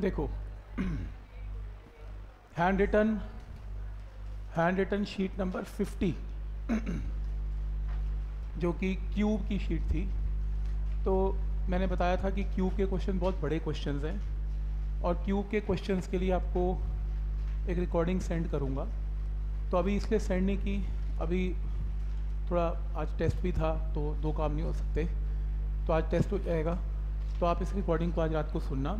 देखो। Hand written hand written sheet number 50 जो कि क्यूब की शीट थी। तो मैंने बताया था कि क्यूब के क्वेश्चन बहुत बड़े क्वेश्चन हैं और क्यूब के क्वेश्चन के लिए आपको एक रिकॉर्डिंग सेंड करूँगा। तो अभी इसलिए सेंड नहीं की, अभी थोड़ा आज टेस्ट भी था तो दो काम नहीं हो सकते। तो आज टेस्ट हो जाएगा। तो आप इस रिकॉर्डिंग को आज रात को सुनना।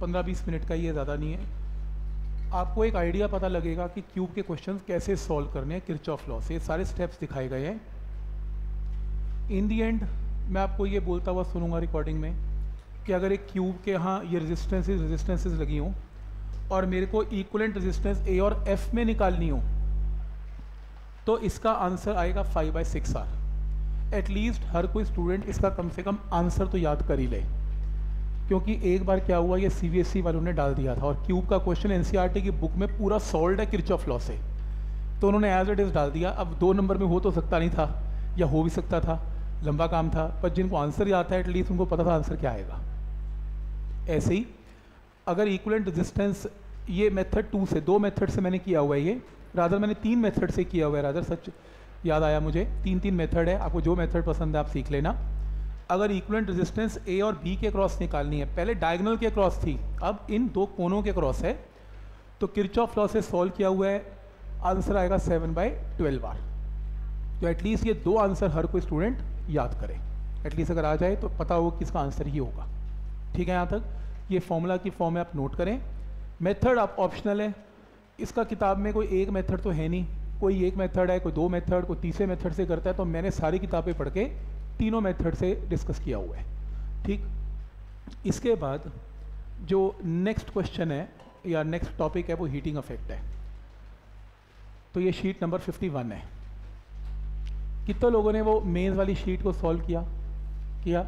पंद्रह बीस मिनट का ये ज़्यादा नहीं है। आपको एक आइडिया पता लगेगा कि क्यूब के क्वेश्चंस कैसे सॉल्व करने हैं, किरचॉफ लॉ से। सारे स्टेप्स दिखाए गए हैं। इन दी एंड मैं आपको ये बोलता हुआ सुनूँगा रिकॉर्डिंग में कि अगर एक क्यूब के यहाँ ये रेजिस्टेंसेस रेजिस्टेंसेस लगी हों और मेरे को इक्वलेंट रेजिस्टेंस ए और एफ़ में निकालनी हो तो इसका आंसर आएगा five by six or at least हर कोई स्टूडेंट इसका कम से कम आंसर तो याद कर ही ले। क्योंकि एक बार क्या हुआ, ये सी वालों ने डाल दिया था और क्यूब का क्वेश्चन एन e की बुक में पूरा सॉल्व है किरचॉफ लॉ से। तो उन्होंने एज इट इज़ डाल दिया। अब दो नंबर में हो तो सकता नहीं था, या हो भी सकता था, लंबा काम था, पर जिनको आंसर याद था एटलीस्ट उनको पता था आंसर क्या आएगा। ऐसे ही, अगर इक्वलेंट रेजिस्टेंस ये मेथड टू से, दो मेथड से मैंने किया हुआ है ये। रादर मैंने तीन मेथड से किया हुआ है रादर सच याद आया मुझे। तीन तीन मेथड है, आपको जो मेथड पसंद है आप सीख लेना। अगर इक्वलेंट रेजिस्टेंस ए और बी के क्रॉस निकालनी है, पहले डायगनल के क्रॉस थी, अब इन दो कोनों के क्रॉस है तो किरचॉफ लॉ से सॉल्व किया हुआ है आंसर आएगा सेवन बाई ट्वेल्व आर तो एटलीस्ट ये दो आंसर हर कोई स्टूडेंट याद करे। एटलीस्ट अगर आ जाए तो पता हो कि इसका आंसर ही होगा। ठीक है यहाँ तक? ये फॉर्मूला की फॉर्म में आप नोट करें। मेथड आप ऑप्शनल है। इसका किताब में कोई एक मेथड तो है नहीं। कोई एक मेथड है, कोई दो मेथड कोई तीसरे मेथड से करता है तो मैंने सारी किताबें पढ़ के तीनों मेथड से डिस्कस किया हुआ है। ठीक? इसके बाद जो नेक्स्ट क्वेश्चन है या नेक्स्ट टॉपिक है, वो हीटिंग अफेक्ट है। तो ये शीट नंबर 51 है। कितने लोगों ने वो मेज़ वाली शीट को सॉल्व किया? किया?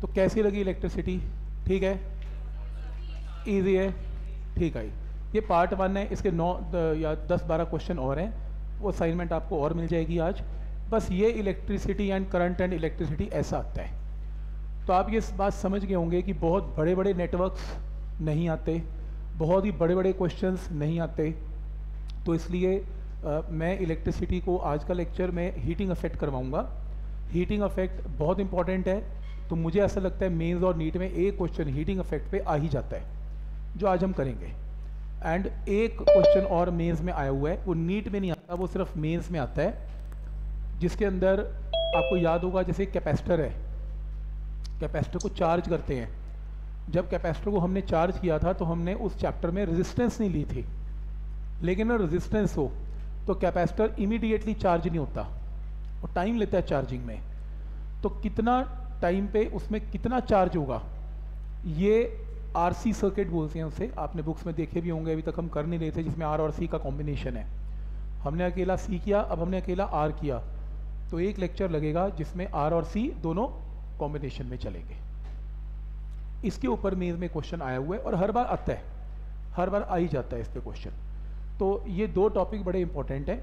तो कैसी लगी इलेक्ट्रिसिटी? ठीक है? इजी है? ठीक है। ये पार्ट वन है, इसके नौ या दस बारह क्वेश्चन और हैं। वो असाइनमेंट आपको और मिल जाएगी आज। बस ये electricity and current and electricity ऐसा आता है। तो आप ये बात समझ गए होंगे कि बहुत बड़े बड़े नेटवर्क्स नहीं आते बहुत ही बड़े बड़े क्वेश्चंस नहीं आते। तो इसलिए आ, मैं इलेक्ट्रिसिटी को आज का लेक्चर में हीटिंग अफेक्ट करवाऊँगा। हीटिंग अफेक्ट बहुत इंपॉर्टेंट है। तो मुझे ऐसा लगता है मेंस और नीट में एक क्वेश्चन हीटिंग अफेक्ट पे आ ही जाता है जो आज हम करेंगे। एंड एक क्वेश्चन और मेंस में आया हुआ है। वो नीट में नहीं आता वो सिर्फ़ मेंस में आता है। जिसके अंदर आपको याद होगा, जैसे कैपेसिटर है। कैपेसिटर को चार्ज करते हैं। जब कैपेसिटर को हमने चार्ज किया था तो हमने उस चैप्टर में रेजिस्टेंस नहीं ली थी। लेकिन अगर रेजिस्टेंस हो तो कैपेसिटर इमीडिएटली चार्ज नहीं होता। और टाइम लेता है चार्जिंग में। तो कितना टाइम पे उसमें कितना चार्ज होगा? ये आरसी सर्किट बोलते हैं उसे। आपने बुक्स में देखे भी होंगे, अभी तक हम कर नहीं रहे थे, जिसमें आर और सी का कॉम्बिनेशन है। हमने अकेला सी किया, अब हमने अकेला आर किया। तो एक लेक्चर लगेगा जिसमें आर और सी दोनों कॉम्बिनेशन में चलेंगे। इसके ऊपर मेज में क्वेश्चन आया हुआ है और हर बार आता है। हर बार आ ही जाता है इस पर क्वेश्चन तो ये दो टॉपिक बड़े इंपॉर्टेंट हैं।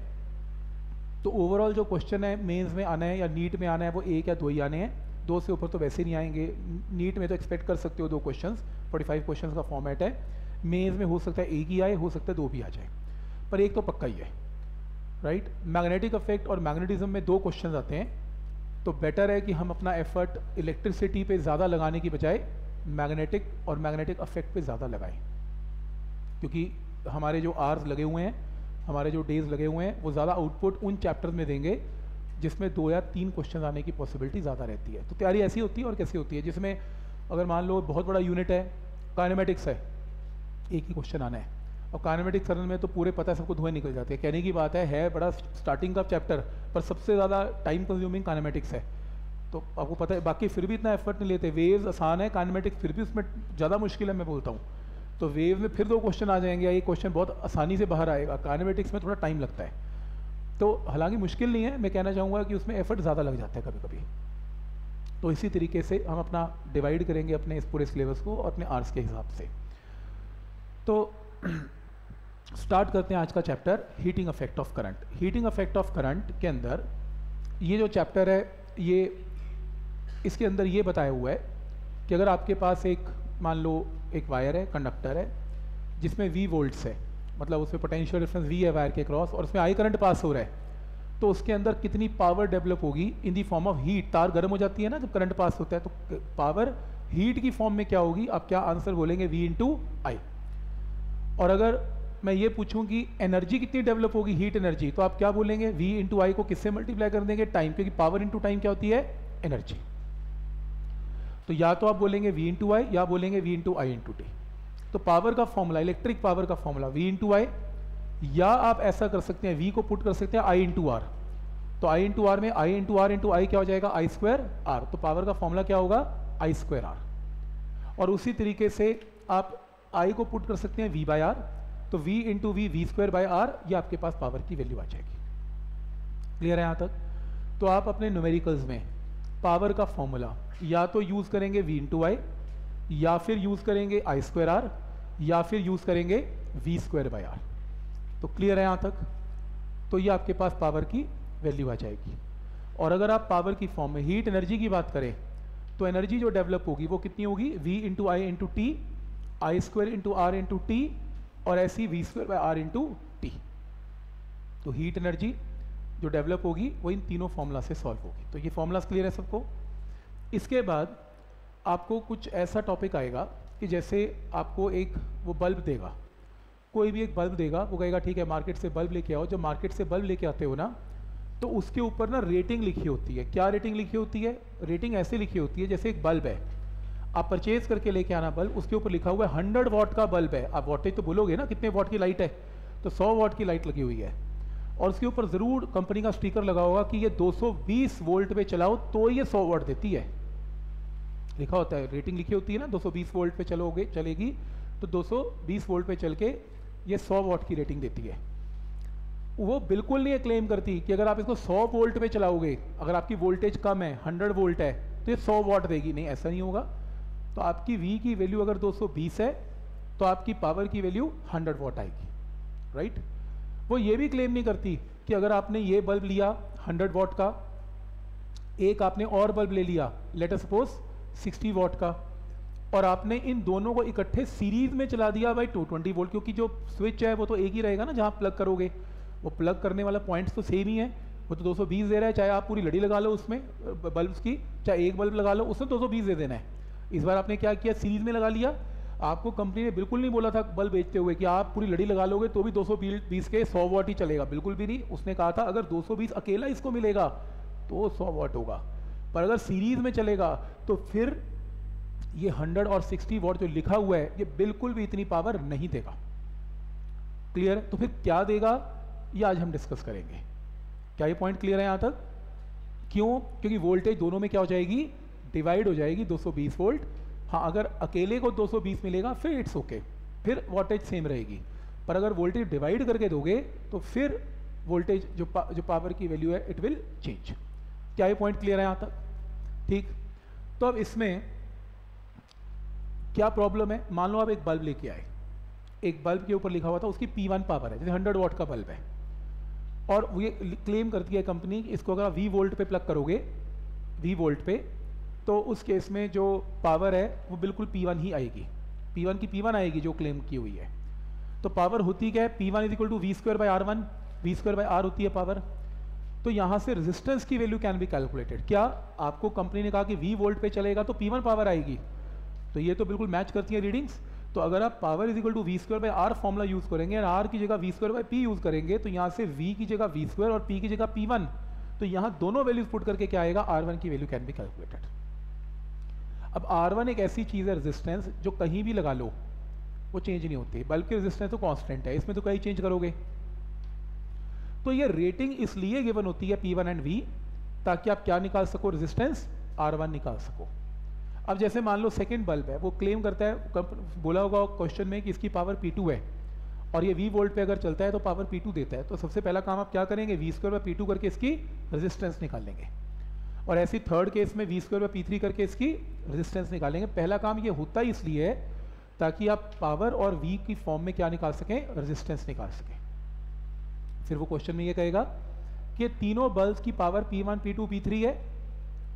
तो ओवरऑल जो क्वेश्चन है मेंस में आना है या नीट में आना है, वो एक या दो ही आने हैं। दो से ऊपर तो वैसे नहीं आएँगे। नीट में तो एक्सपेक्ट कर सकते हो दो क्वेश्चन फोर्टी फाइव क्वेश्चन का फॉर्मेट है। मेंस में हो सकता है एक ही आए, हो सकता है दो भी आ जाए। पर एक तो पक्का ही है। राइट मैग्नेटिक अफेक्ट और मैग्नेटिज्म में दो क्वेश्चन आते हैं। तो बेटर है कि हम अपना एफर्ट इलेक्ट्रिसिटी पे ज़्यादा लगाने की बजाय मैग्नेटिक और मैग्नेटिक अफेक्ट पे ज़्यादा लगाएँ। क्योंकि हमारे जो आर्स लगे हुए हैं, हमारे जो डेज़ लगे हुए हैं, वो ज़्यादा आउटपुट उन चैप्टर्स में देंगे जिसमें दो या तीन क्वेश्चन आने की पॉसिबिलिटी ज़्यादा रहती है। तो तैयारी ऐसी होती है और कैसी होती है? जिसमें अगर मान लो बहुत बड़ा यूनिट है काइनेमेटिक्स है, एक ही क्वेश्चन आना है। और काइनेमेटिक्स करने में तो पूरे पता है सबको धुएँ निकल जाते हैं। कहने की बात है है बड़ा स्टार्टिंग का चैप्टर पर सबसे ज़्यादा टाइम कंज्यूमिंग काइनेमेटिक्स है। तो आपको पता है, बाकी फिर भी इतना एफर्ट नहीं लेते। वेव्स आसान है काइनेमेटिक्स फिर भी उसमें ज़्यादा मुश्किल है, मैं बोलता हूँ। तो वेव में फिर दो क्वेश्चन आ जाएँगे, या क्वेश्चन बहुत आसानी से बाहर आएगा। काइनेमेटिक्स में थोड़ा टाइम लगता है। तो हालाँकि मुश्किल नहीं है, मैं कहना चाहूँगा कि उसमें एफर्ट ज़्यादा लग जाता है कभी कभी तो इसी तरीके से हम अपना डिवाइड करेंगे अपने इस पूरे सिलेबस को और अपने आर्ट्स के हिसाब से। तो स्टार्ट करते हैं आज का chapter, heating effect of current. Heating effect of current के अंदर, ये जो चैप्टर है, ये, इसके अंदर ये बताया हुआ है कि अगर आपके पास एक, मान लो, एक वायर है, कंडक्टर है, जिसमें वी वोल्ट्स है मतलब उसमें पोटेंशियल डिफरेंस वी है वायर के क्रॉस और उसमें आई करंट पास हो रहा है तो उसके अंदर कितनी पावर डेवलप होगी in the form of heat तार गर्म हो जाती है ना जब करंट पास होता है तो पावर हीट की फॉर्म में क्या होगी? आप क्या आंसर बोलेंगे? वी इंटू आई और अगर मैं ये पूछूँ कि एनर्जी कितनी डेवलप होगी? हीट एनर्जी तो आप क्या बोलेंगे? वी इंटू आई को किससे मल्टीप्लाई कर देंगे? टाइम क्योंकि पावर इंटू टाइम क्या होती है? एनर्जी तो या तो आप बोलेंगे वी इंटू आई या बोलेंगे V into I into T तो पावर का फॉर्मूला इलेक्ट्रिक पावर का फॉर्मूला वी इंटू आई या आप ऐसा कर सकते हैं वी को पुट कर सकते हैं आई इंटू आर तो आई इंटू आर में I into R into I क्या हो जाएगा? आई स्क्वायर आर तो पावर का फॉर्मूला क्या होगा? आई स्क्वायर आर और उसी तरीके से आप आई को पुट कर सकते हैं वी बाय आर तो v into V V square by R ये आपके पास पावर की वैल्यू आ जाएगी। क्लियर है यहाँ तक? तो आप अपने न्यूमेरिकल्स में पावर का फॉर्मूला या तो यूज़ करेंगे v इंटू आई या फिर यूज़ करेंगे आई स्क्वायर आर या फिर यूज़ करेंगे वी स्क्वायर बाय आर तो क्लियर है यहाँ तक? तो ये आपके पास पावर की वैल्यू आ जाएगी। और अगर आप पावर की फॉर्म में हीट एनर्जी की बात करें तो एनर्जी जो डेवलप होगी वो कितनी होगी? V into I into T I square into R into T और ऐसी V square by R into T तो हीट एनर्जी जो डेवलप होगी, वो इन तीनों फॉर्मूला से सॉल्व होगी। तो ये फॉर्मूलाज क्लियर है सबको? इसके बाद आपको कुछ ऐसा टॉपिक आएगा कि जैसे आपको एक वो बल्ब देगा। कोई भी एक बल्ब देगा, वो कहेगा, ठीक है मार्केट से बल्ब लेके आओ। जब मार्केट से बल्ब लेके आते हो ना तो उसके ऊपर ना रेटिंग लिखी होती है। क्या रेटिंग लिखी होती है? रेटिंग ऐसे लिखी होती है जैसे एक बल्ब है। आप परचेज करके लेके आना बल्ब उसके ऊपर लिखा हुआ है हंड्रेड वॉट का बल्ब है। आप वॉटेज तो बोलोगे ना, कितने वॉट की लाइट है? तो सौ वॉट की लाइट लगी हुई है। और उसके ऊपर ज़रूर कंपनी का स्टिकर लगा होगा कि ये 220 वोल्ट पे चलाओ तो ये 100 वॉट देती है। लिखा होता है रेटिंग लिखी होती है ना 220 वोल्ट पे चलोगे, चलेगी तो 220 वोल्ट पे चल के ये 100 वॉट की रेटिंग देती है। वो बिल्कुल नहीं क्लेम करती कि अगर आप इसको 100 वोल्ट पे चलाओगे, अगर आपकी वोल्टेज कम है 100 वोल्ट है तो ये 100 वॉट देगी। नहीं, ऐसा नहीं होगा। तो आपकी वी की वैल्यू अगर 220 है तो आपकी पावर की वैल्यू 100 वॉट आएगी राइट वो ये भी क्लेम नहीं करती कि अगर आपने ये बल्ब लिया 100 वॉट का, एक आपने और बल्ब ले लिया लेटर सपोज़ 60 वॉट का, और आपने इन दोनों को इकट्ठे सीरीज़ में चला दिया भाई 220 वोल्ट क्योंकि जो स्विच है वो तो एक ही रहेगा ना जहाँ प्लग करोगे। वो प्लग करने वाला पॉइंट्स तो सेम ही है, वो तो 220 दे रहा है, चाहे आप पूरी लड़ी लगा लो उसमें बल्ब की, चाहे एक बल्ब लगा लो उसमें 220 दे देना है। इस बार आपने क्या किया? सीरीज़ में लगा लिया। आपको कंपनी ने बिल्कुल नहीं बोला था बल्ब बेचते हुए कि आप पूरी लड़ी लगा लोगे तो भी 220 के 100 वॉट ही चलेगा। बिल्कुल भी नहीं। उसने कहा था, अगर 220 अकेला इसको मिलेगा तो 100 वॉट होगा। पर अगर सीरीज़ में चलेगा तो फिर ये 100 और 60 वॉट जो लिखा हुआ है, ये बिल्कुल भी इतनी पावर नहीं देगा। क्लियर तो फिर क्या देगा? ये आज हम डिस्कस करेंगे। क्या ये पॉइंट क्लियर है यहाँ तक? क्यों? क्योंकि वोल्टेज दोनों में क्या हो जाएगी? डिवाइड हो जाएगी 220 वोल्ट। हाँ अगर अकेले को 220 मिलेगा फिर इट्स ओके. फिर वोल्टेज सेम रहेगी। पर अगर वोल्टेज डिवाइड करके दोगे तो फिर वोल्टेज जो पा, जो पावर की वैल्यू है इट विल चेंज क्या ये पॉइंट क्लियर है यहाँ तक? ठीक। तो अब इसमें क्या प्रॉब्लम है? मान लो आप एक बल्ब लेके आए। एक बल्ब के ऊपर लिखा हुआ था उसकी P1 पावर है जैसे 100 वॉट का बल्ब है। और ये क्लेम करती है कंपनी इसको अगर वी वोल्ट पे प्लग करोगे वी वोल्ट पे तो उस केस में जो पावर है, वो बिल्कुल पी वन ही आएगी। पी वन की पी वन आएगी जो क्लेम की हुई है। तो पावर होती क्या है? P one is equal to V square by R one V square by R होती है पावर तो यहाँ से रेजिस्टेंस की वैल्यू कैन बी कैलकुलेटेड क्या आपको कंपनी ने कहा कि वी वोल्ट पे चलेगा तो पी वन पावर आएगी? तो ये तो बिल्कुल मैच करती है रीडिंग्स तो अगर आप power is equal to V square by R formula use करेंगे और आर की जगह V square by P use करेंगे तो यहाँ से वी की जगह वी स्क्वायर और पी की जगह पी वन तो यहाँ दोनों वैल्यूज़ पुट करके क्या आएगा? आर वन की वैल्यू कैन बी कैलकुलेटेड अब R1 एक ऐसी चीज़ है रेजिस्टेंस जो कहीं भी लगा लो, वो चेंज नहीं होती। बल्कि रेजिस्टेंस तो कांस्टेंट है, इसमें तो कहीं चेंज करोगे? तो ये रेटिंग इसलिए गिवन होती है P1 एंड V ताकि आप क्या निकाल सको? रेजिस्टेंस R1 निकाल सको। अब जैसे मान लो सेकेंड बल्ब है, वो क्लेम करता है बोला होगा क्वेश्चन में कि इसकी पावर P2 है। और ये वी वोल्ट पे अगर चलता है तो पावर P2 देता है। तो सबसे पहला काम आप क्या करेंगे? V स्क्वायर बाई P2 करके इसकी रेजिस्टेंस निकाल लेंगे। और ऐसी थर्ड केस में वी स्क्वायर पी थ्री करके इसकी रेजिस्टेंस निकालेंगे। पहला काम ये होता ही इसलिए है ताकि आप पावर और वी की फॉर्म में क्या निकाल सकें? रेजिस्टेंस निकाल सकें। फिर वो क्वेश्चन में ये कहेगा कि तीनों बल्ब की power P one P two P three है,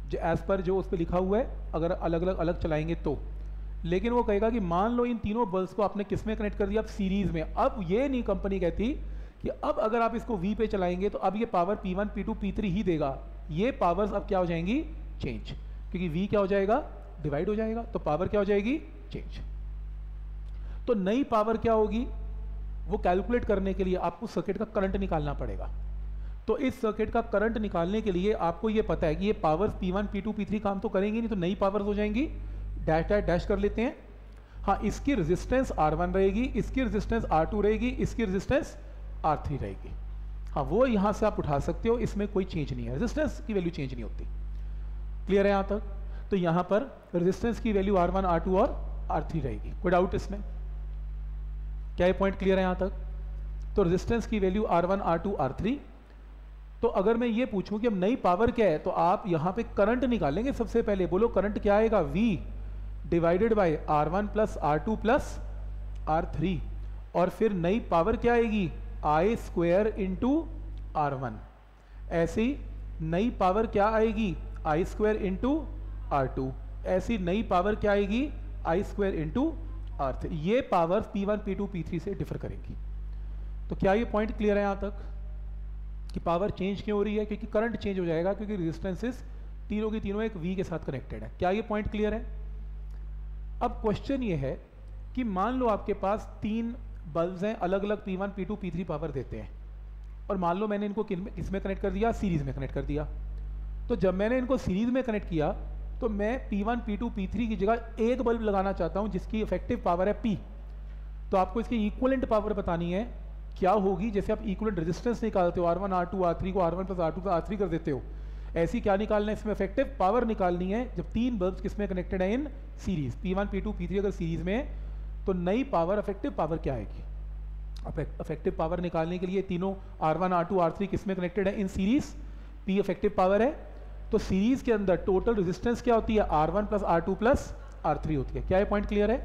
जो एज पर जो उस पर लिखा हुआ है, अगर अलग अलग अलग चलाएँगे तो। लेकिन वो कहेगा कि मान लो इन तीनों बल्ब्स को आपने किसमें कनेक्ट कर दिया? अब सीरीज़ में। अब ये नहीं कंपनी कहती कि अब अगर आप इसको वी पे चलाएँगे तो अब ये power P one P two P three ही देगा। ये पावर्स अब क्या हो जाएँगी? चेंज क्योंकि वी क्या हो जाएगा? डिवाइड हो जाएगा तो पावर क्या हो जाएगी? चेंज तो नई पावर क्या होगी? वो कैलकुलेट करने के लिए आपको सर्किट का करंट निकालना पड़ेगा। तो इस सर्किट का करंट निकालने के लिए आपको ये पता है कि ये पावर P1, P2, P3 काम तो करेंगे नहीं तो नई पावर हो जाएँगी। डैश डैश डैश कर लेते हैं। हाँ इसकी रेजिस्टेंस R1 रहेगी इसकी रेजिस्टेंस R2 रहेगी इसकी रेजिस्टेंस R3 रहेगी। हाँ वो यहाँ से आप उठा सकते हो इसमें कोई चेंज नहीं है। रेजिस्टेंस की वैल्यू चेंज नहीं होती। क्लियर है यहाँ तक? तो यहाँ पर रेजिस्टेंस की वैल्यू R1, R2 और R3 रहेगी। कोई डाउट इसमें? क्या ये पॉइंट क्लियर है यहाँ तक? तो रेजिस्टेंस की वैल्यू R1, R2, R3 तो अगर मैं ये पूछूँ कि अब नई पावर क्या है तो आप यहाँ पे करंट निकालेंगे सबसे पहले। बोलो करंट क्या आएगा? V divided by R one plus R two plus R three और फिर नई पावर क्या आएगी? I square into R one ऐसी नई पावर क्या आएगी? I square into R two ऐसी नई पावर क्या आएगी? I square into R three ये power P one P two P three से डिफर करेंगी। तो क्या ये पॉइंट क्लियर है यहाँ तक? कि पावर चेंज क्यों हो रही है? क्योंकि करंट चेंज हो जाएगा, क्योंकि रेजिस्टेंसेस तीनों की तीनों एक वी के साथ कनेक्टेड है। क्या ये पॉइंट क्लियर है? अब क्वेश्चन ये है कि मान लो आपके पास तीन बल्ब हैं अलग अलग P1, P2, P3 पावर देते हैं। और मान लो मैंने इनको किसमें कनेक्ट कर दिया? सीरीज़ में कनेक्ट कर दिया। तो जब मैंने इनको सीरीज़ में कनेक्ट किया तो मैं P1, P2, P3 की जगह एक बल्ब लगाना चाहता हूँ जिसकी इफ़ेक्टिव पावर है P तो आपको इसकी इक्वलेंट पावर बतानी है क्या होगी जैसे आप इक्वलेंट रेजिस्टेंस निकालते हो R1, R2, R3 को R1 plus R2 plus R3 कर देते हो। ऐसी क्या निकालना है? इसमें इफ़ेक्टिव पावर निकालनी है जब तीन बल्ब किसमें कनेक्टेड है? In series P1, P2, P3 अगर सीरीज़ में तो नई पावर इफ़ेक्टिव पावर क्या आएगी? इफ़ेक्टिव पावर निकालने के लिए तीनों R1, R2, R3 किसमें कनेक्टेड है? In series P effective power है। तो सीरीज़ के अंदर टोटल रेजिस्टेंस क्या होती है? R1 plus R2 plus R3 होती है। क्या ये पॉइंट क्लियर है?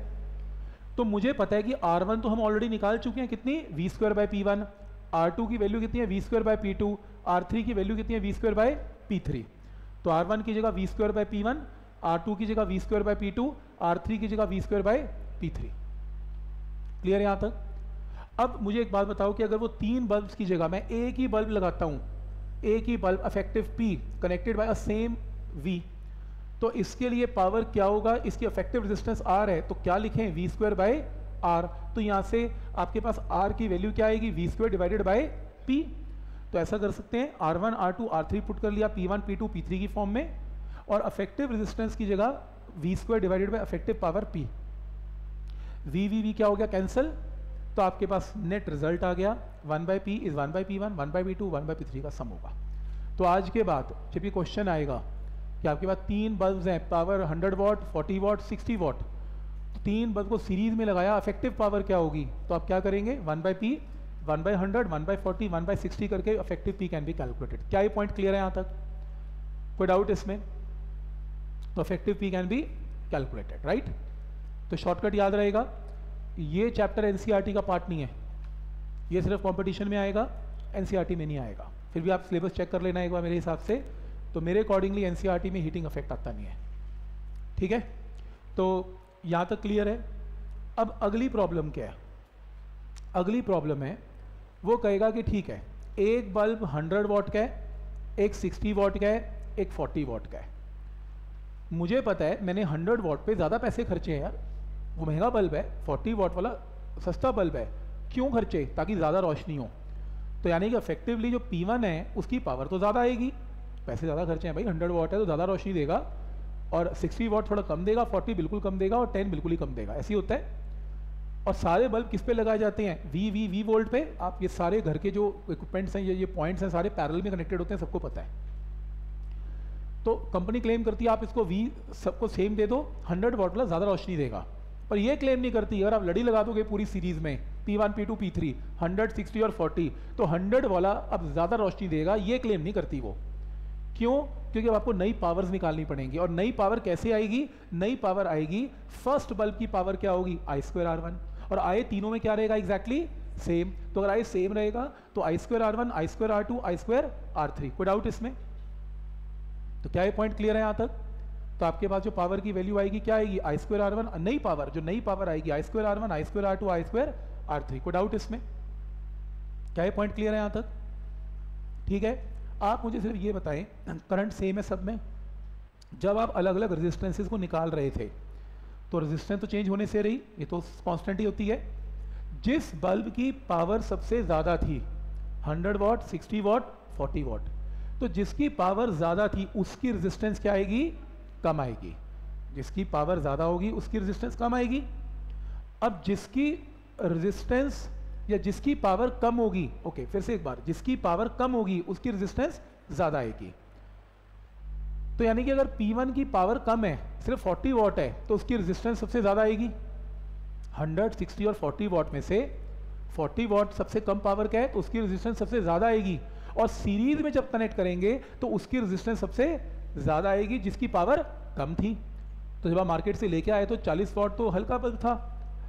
तो मुझे पता है कि आर वन तो हम ऑलरेडी निकाल चुके हैं। कितनी? V square by P one R two की वैल्यू कितनी है? V square by P two R three की वैल्यू कितनी है? V square by P three तो आर वन की जगह V square by P one R two की जगह V square by P two R three की जगह V square by P three clear यहाँ तक? अब मुझे एक बात बताओ कि अगर वो तीन बल्ब की जगह, मैं एक ही बल्ब लगाता हूँ, एक ही bulb effective P connected by a same V तो इसके लिए पावर क्या होगा? इसकी अफेक्टिव रेजिस्टेंस आर है तो क्या लिखें? वी स्क्वायर बाय आर तो यहाँ से आपके पास आर की वैल्यू क्या आएगी? V square divided by P तो ऐसा कर सकते हैं R one R two R three put कर लिया P one P two P three की फॉर्म में, और अफेक्टिव रेजिस्टेंस की जगह V square divided by effective power P V V V क्या हो गया? कैंसिल तो आपके पास नेट रिज़ल्ट आ गया. One by P is one by P one one by P two one by P three का सम होगा. तो आज के बाद जब ये क्वेश्चन आएगा कि आपके पास तीन बल्ब हैं power hundred watt forty watt sixty watt तीन बल्ब को सीरीज़ में लगाया अफेक्टिव पावर क्या होगी? तो आप क्या करेंगे? One by P one by hundred one by forty one by sixty करके effective P can be calculated क्या ये पॉइंट क्लियर है यहाँ तक? कोई डाउट इसमें. तो effective P can be calculated right तो शॉर्टकट याद रहेगा, ये चैप्टर एनसीईआरटी e का पार्ट नहीं है। ये सिर्फ़ कंपटीशन में आएगा एनसीईआरटी e में नहीं आएगा। फिर भी आप सिलेबस चेक कर लेना एक बार मेरे हिसाब से तो मेरे अकॉर्डिंगली एनसीईआरटी में हीटिंग इफ़ेक्ट आता नहीं है। ठीक है? तो यहाँ तक क्लियर है। अब अगली प्रॉब्लम क्या है? अगली प्रॉब्लम है, वो कहेगा कि ठीक है, एक बल्ब 100 वॉट का है, एक 60 वॉट का है, एक 40 वॉट का है। मुझे पता है, मैंने 100 वॉट पे ज़्यादा पैसे खर्चे हैं यार। वो महँगा बल्ब है 40 वॉट वाला सस्ता बल्ब है, क्यों खर्चे? ताकि ज़्यादा रोशनी हो। तो यानी कि अफेक्टिवली जो P1 है, उसकी पावर तो ज़्यादा आएगी। पैसे ज़्यादा खर्चे हैं भाई 100 वॉट है तो ज़्यादा रोशनी देगा। और 60 वॉट थोड़ा कम देगा 40 बिल्कुल कम देगा और टेन बिल्कुल ही कम देगा। ऐसे होता है। और सारे बल्ब किस पे लगाए जाते हैं? वी वी वी वोल्ट पे। आप ये सारे घर के जो इक्विपमेंट्स हैं, ये ये पॉइंट्स हैं, सारे पैरल में कनेक्टेड होते हैं, सबको पता है। तो कंपनी क्लेम करती है, आप इसको वी सबको सेम दे दो 100 वॉट वाला ज़्यादा रोशनी देगा। पर ये क्लेम नहीं करती। अगर आप लड़ी लगा दोगे पूरी सीरीज़ में P1, P2, P3, 100, 60 और 40 तो 100 वाला अब ज़्यादा रोशनी देगा ये क्लेम नहीं करती वो। क्यों? क्योंकि अब आपको नई पावर्स निकालनी पड़ेंगी। और नई पावर कैसे आएगी? नई पावर आएगी फ़र्स्ट बल्ब की पावर क्या होगी? आई स्क्वायर आर वन और आई तीनों में क्या रहेगा एग्जैक्टली? सेम तो अगर आई सेम रहेगा तो I square R one I square R two I square R three कोई डाउट इसमें? तो क्या ये पॉइंट क्लियर है यहाँ तक? तो आपके पास जो पावर की वैल्यू आएगी, क्या आएगी? आई स्क्वायर आर वन नई पावर जो नई पावर आएगी I square R one I square R two I square R three को डाउट इसमें? क्या ये पॉइंट क्लियर है यहाँ तक? ठीक है? आप मुझे सिर्फ़ ये बताएँ करंट सेम है सब में? जब आप अलग अलग रेजिस्टेंसेस को निकाल रहे थे तो रेजिस्टेंस तो चेंज होने से रही, ये तो कॉन्स्टेंट ही होती है। जिस बल्ब की पावर सबसे ज़्यादा थी 100 वॉट 60 वॉट 40 वॉट तो जिसकी पावर ज़्यादा थी, उसकी रेजिस्टेंस क्या आएगी? कम आएगी। जिसकी पावर ज़्यादा होगी उसकी रेजिस्टेंस कम आएगी। अब जिसकी रेजिस्टेंस या जिसकी पावर कम होगी ओके फिर से एक बार जिसकी पावर कम होगी उसकी रेजिस्टेंस ज़्यादा आएगी। तो यानी कि अगर P1 की पावर कम है सिर्फ़ 40 वॉट है तो उसकी रेजिस्टेंस सबसे ज़्यादा आएगी। 100, 60 और 40 वॉट में से 40 वॉट सबसे कम पावर का है तो उसकी रेजिस्टेंस सबसे ज़्यादा आएगी। और सीरीज़ में जब कनेक्ट करेंगे तो उसकी रेजिस्टेंस सबसे ज़्यादा आएगी, जिसकी पावर कम थी। तो जब आप मार्केट से लेके आए तो 40 वॉट तो हल्का बल्ब था।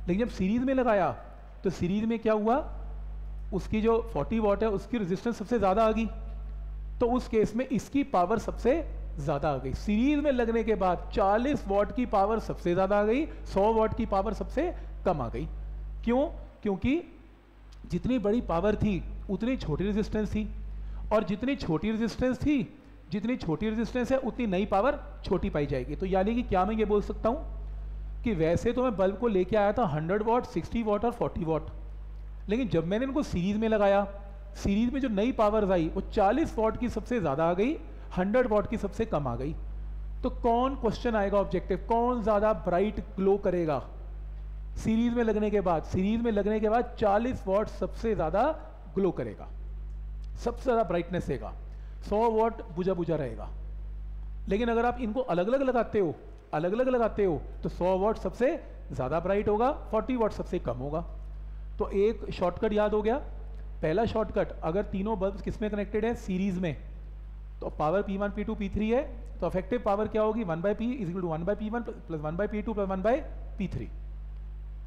लेकिन जब सीरीज़ में लगाया तो सीरीज़ में क्या हुआ? उसकी जो 40 वॉट है, उसकी रेजिस्टेंस सबसे ज़्यादा आ गई। तो उस केस में इसकी पावर सबसे ज़्यादा आ गई। सीरीज़ में लगने के बाद 40 वॉट की पावर सबसे ज़्यादा आ गई 100 वॉट की पावर सबसे कम आ गई। क्यों? क्योंकि जितनी बड़ी पावर थी, उतनी छोटी रेजिस्टेंस थी। और जितनी छोटी रेजिस्टेंस थी जितनी छोटी रेजिस्टेंस है, उतनी नई पावर छोटी पाई जाएगी। तो यानी कि क्या मैं ये बोल सकता हूँ कि वैसे तो मैं बल्ब को लेके आया था 100 वॉट 60 वॉट और 40 वॉट लेकिन जब मैंने इनको सीरीज़ में लगाया सीरीज़ में जो नई पावर आई, वो 40 वॉट की सबसे ज़्यादा आ गई 100 वॉट की सबसे कम आ गई। तो कौन क्वेश्चन आएगा ऑब्जेक्टिव कौन ज़्यादा ब्राइट ग्लो करेगा? सीरीज़ में लगने के बाद सीरीज़ में लगने के बाद 40 वॉट सबसे ज़्यादा ग्लो करेगा। सबसे ज़्यादा ब्राइटनेस देगा। 100 वॉट बुझा बुझा रहेगा। लेकिन अगर आप इनको अलग अलग लगाते हो अलग अलग लगाते हो तो सौ वॉट सबसे ज़्यादा ब्राइट होगा 40 वॉट सबसे कम होगा। तो एक शॉर्टकट याद हो गया। पहला शॉर्टकट अगर तीनों बल्ब किसमें कनेक्टेड है? सीरीज़ में। तो power P one P two P three है तो अफेक्टिव पावर क्या होगी? One by P is to one by P one plus one by P two plus one by P three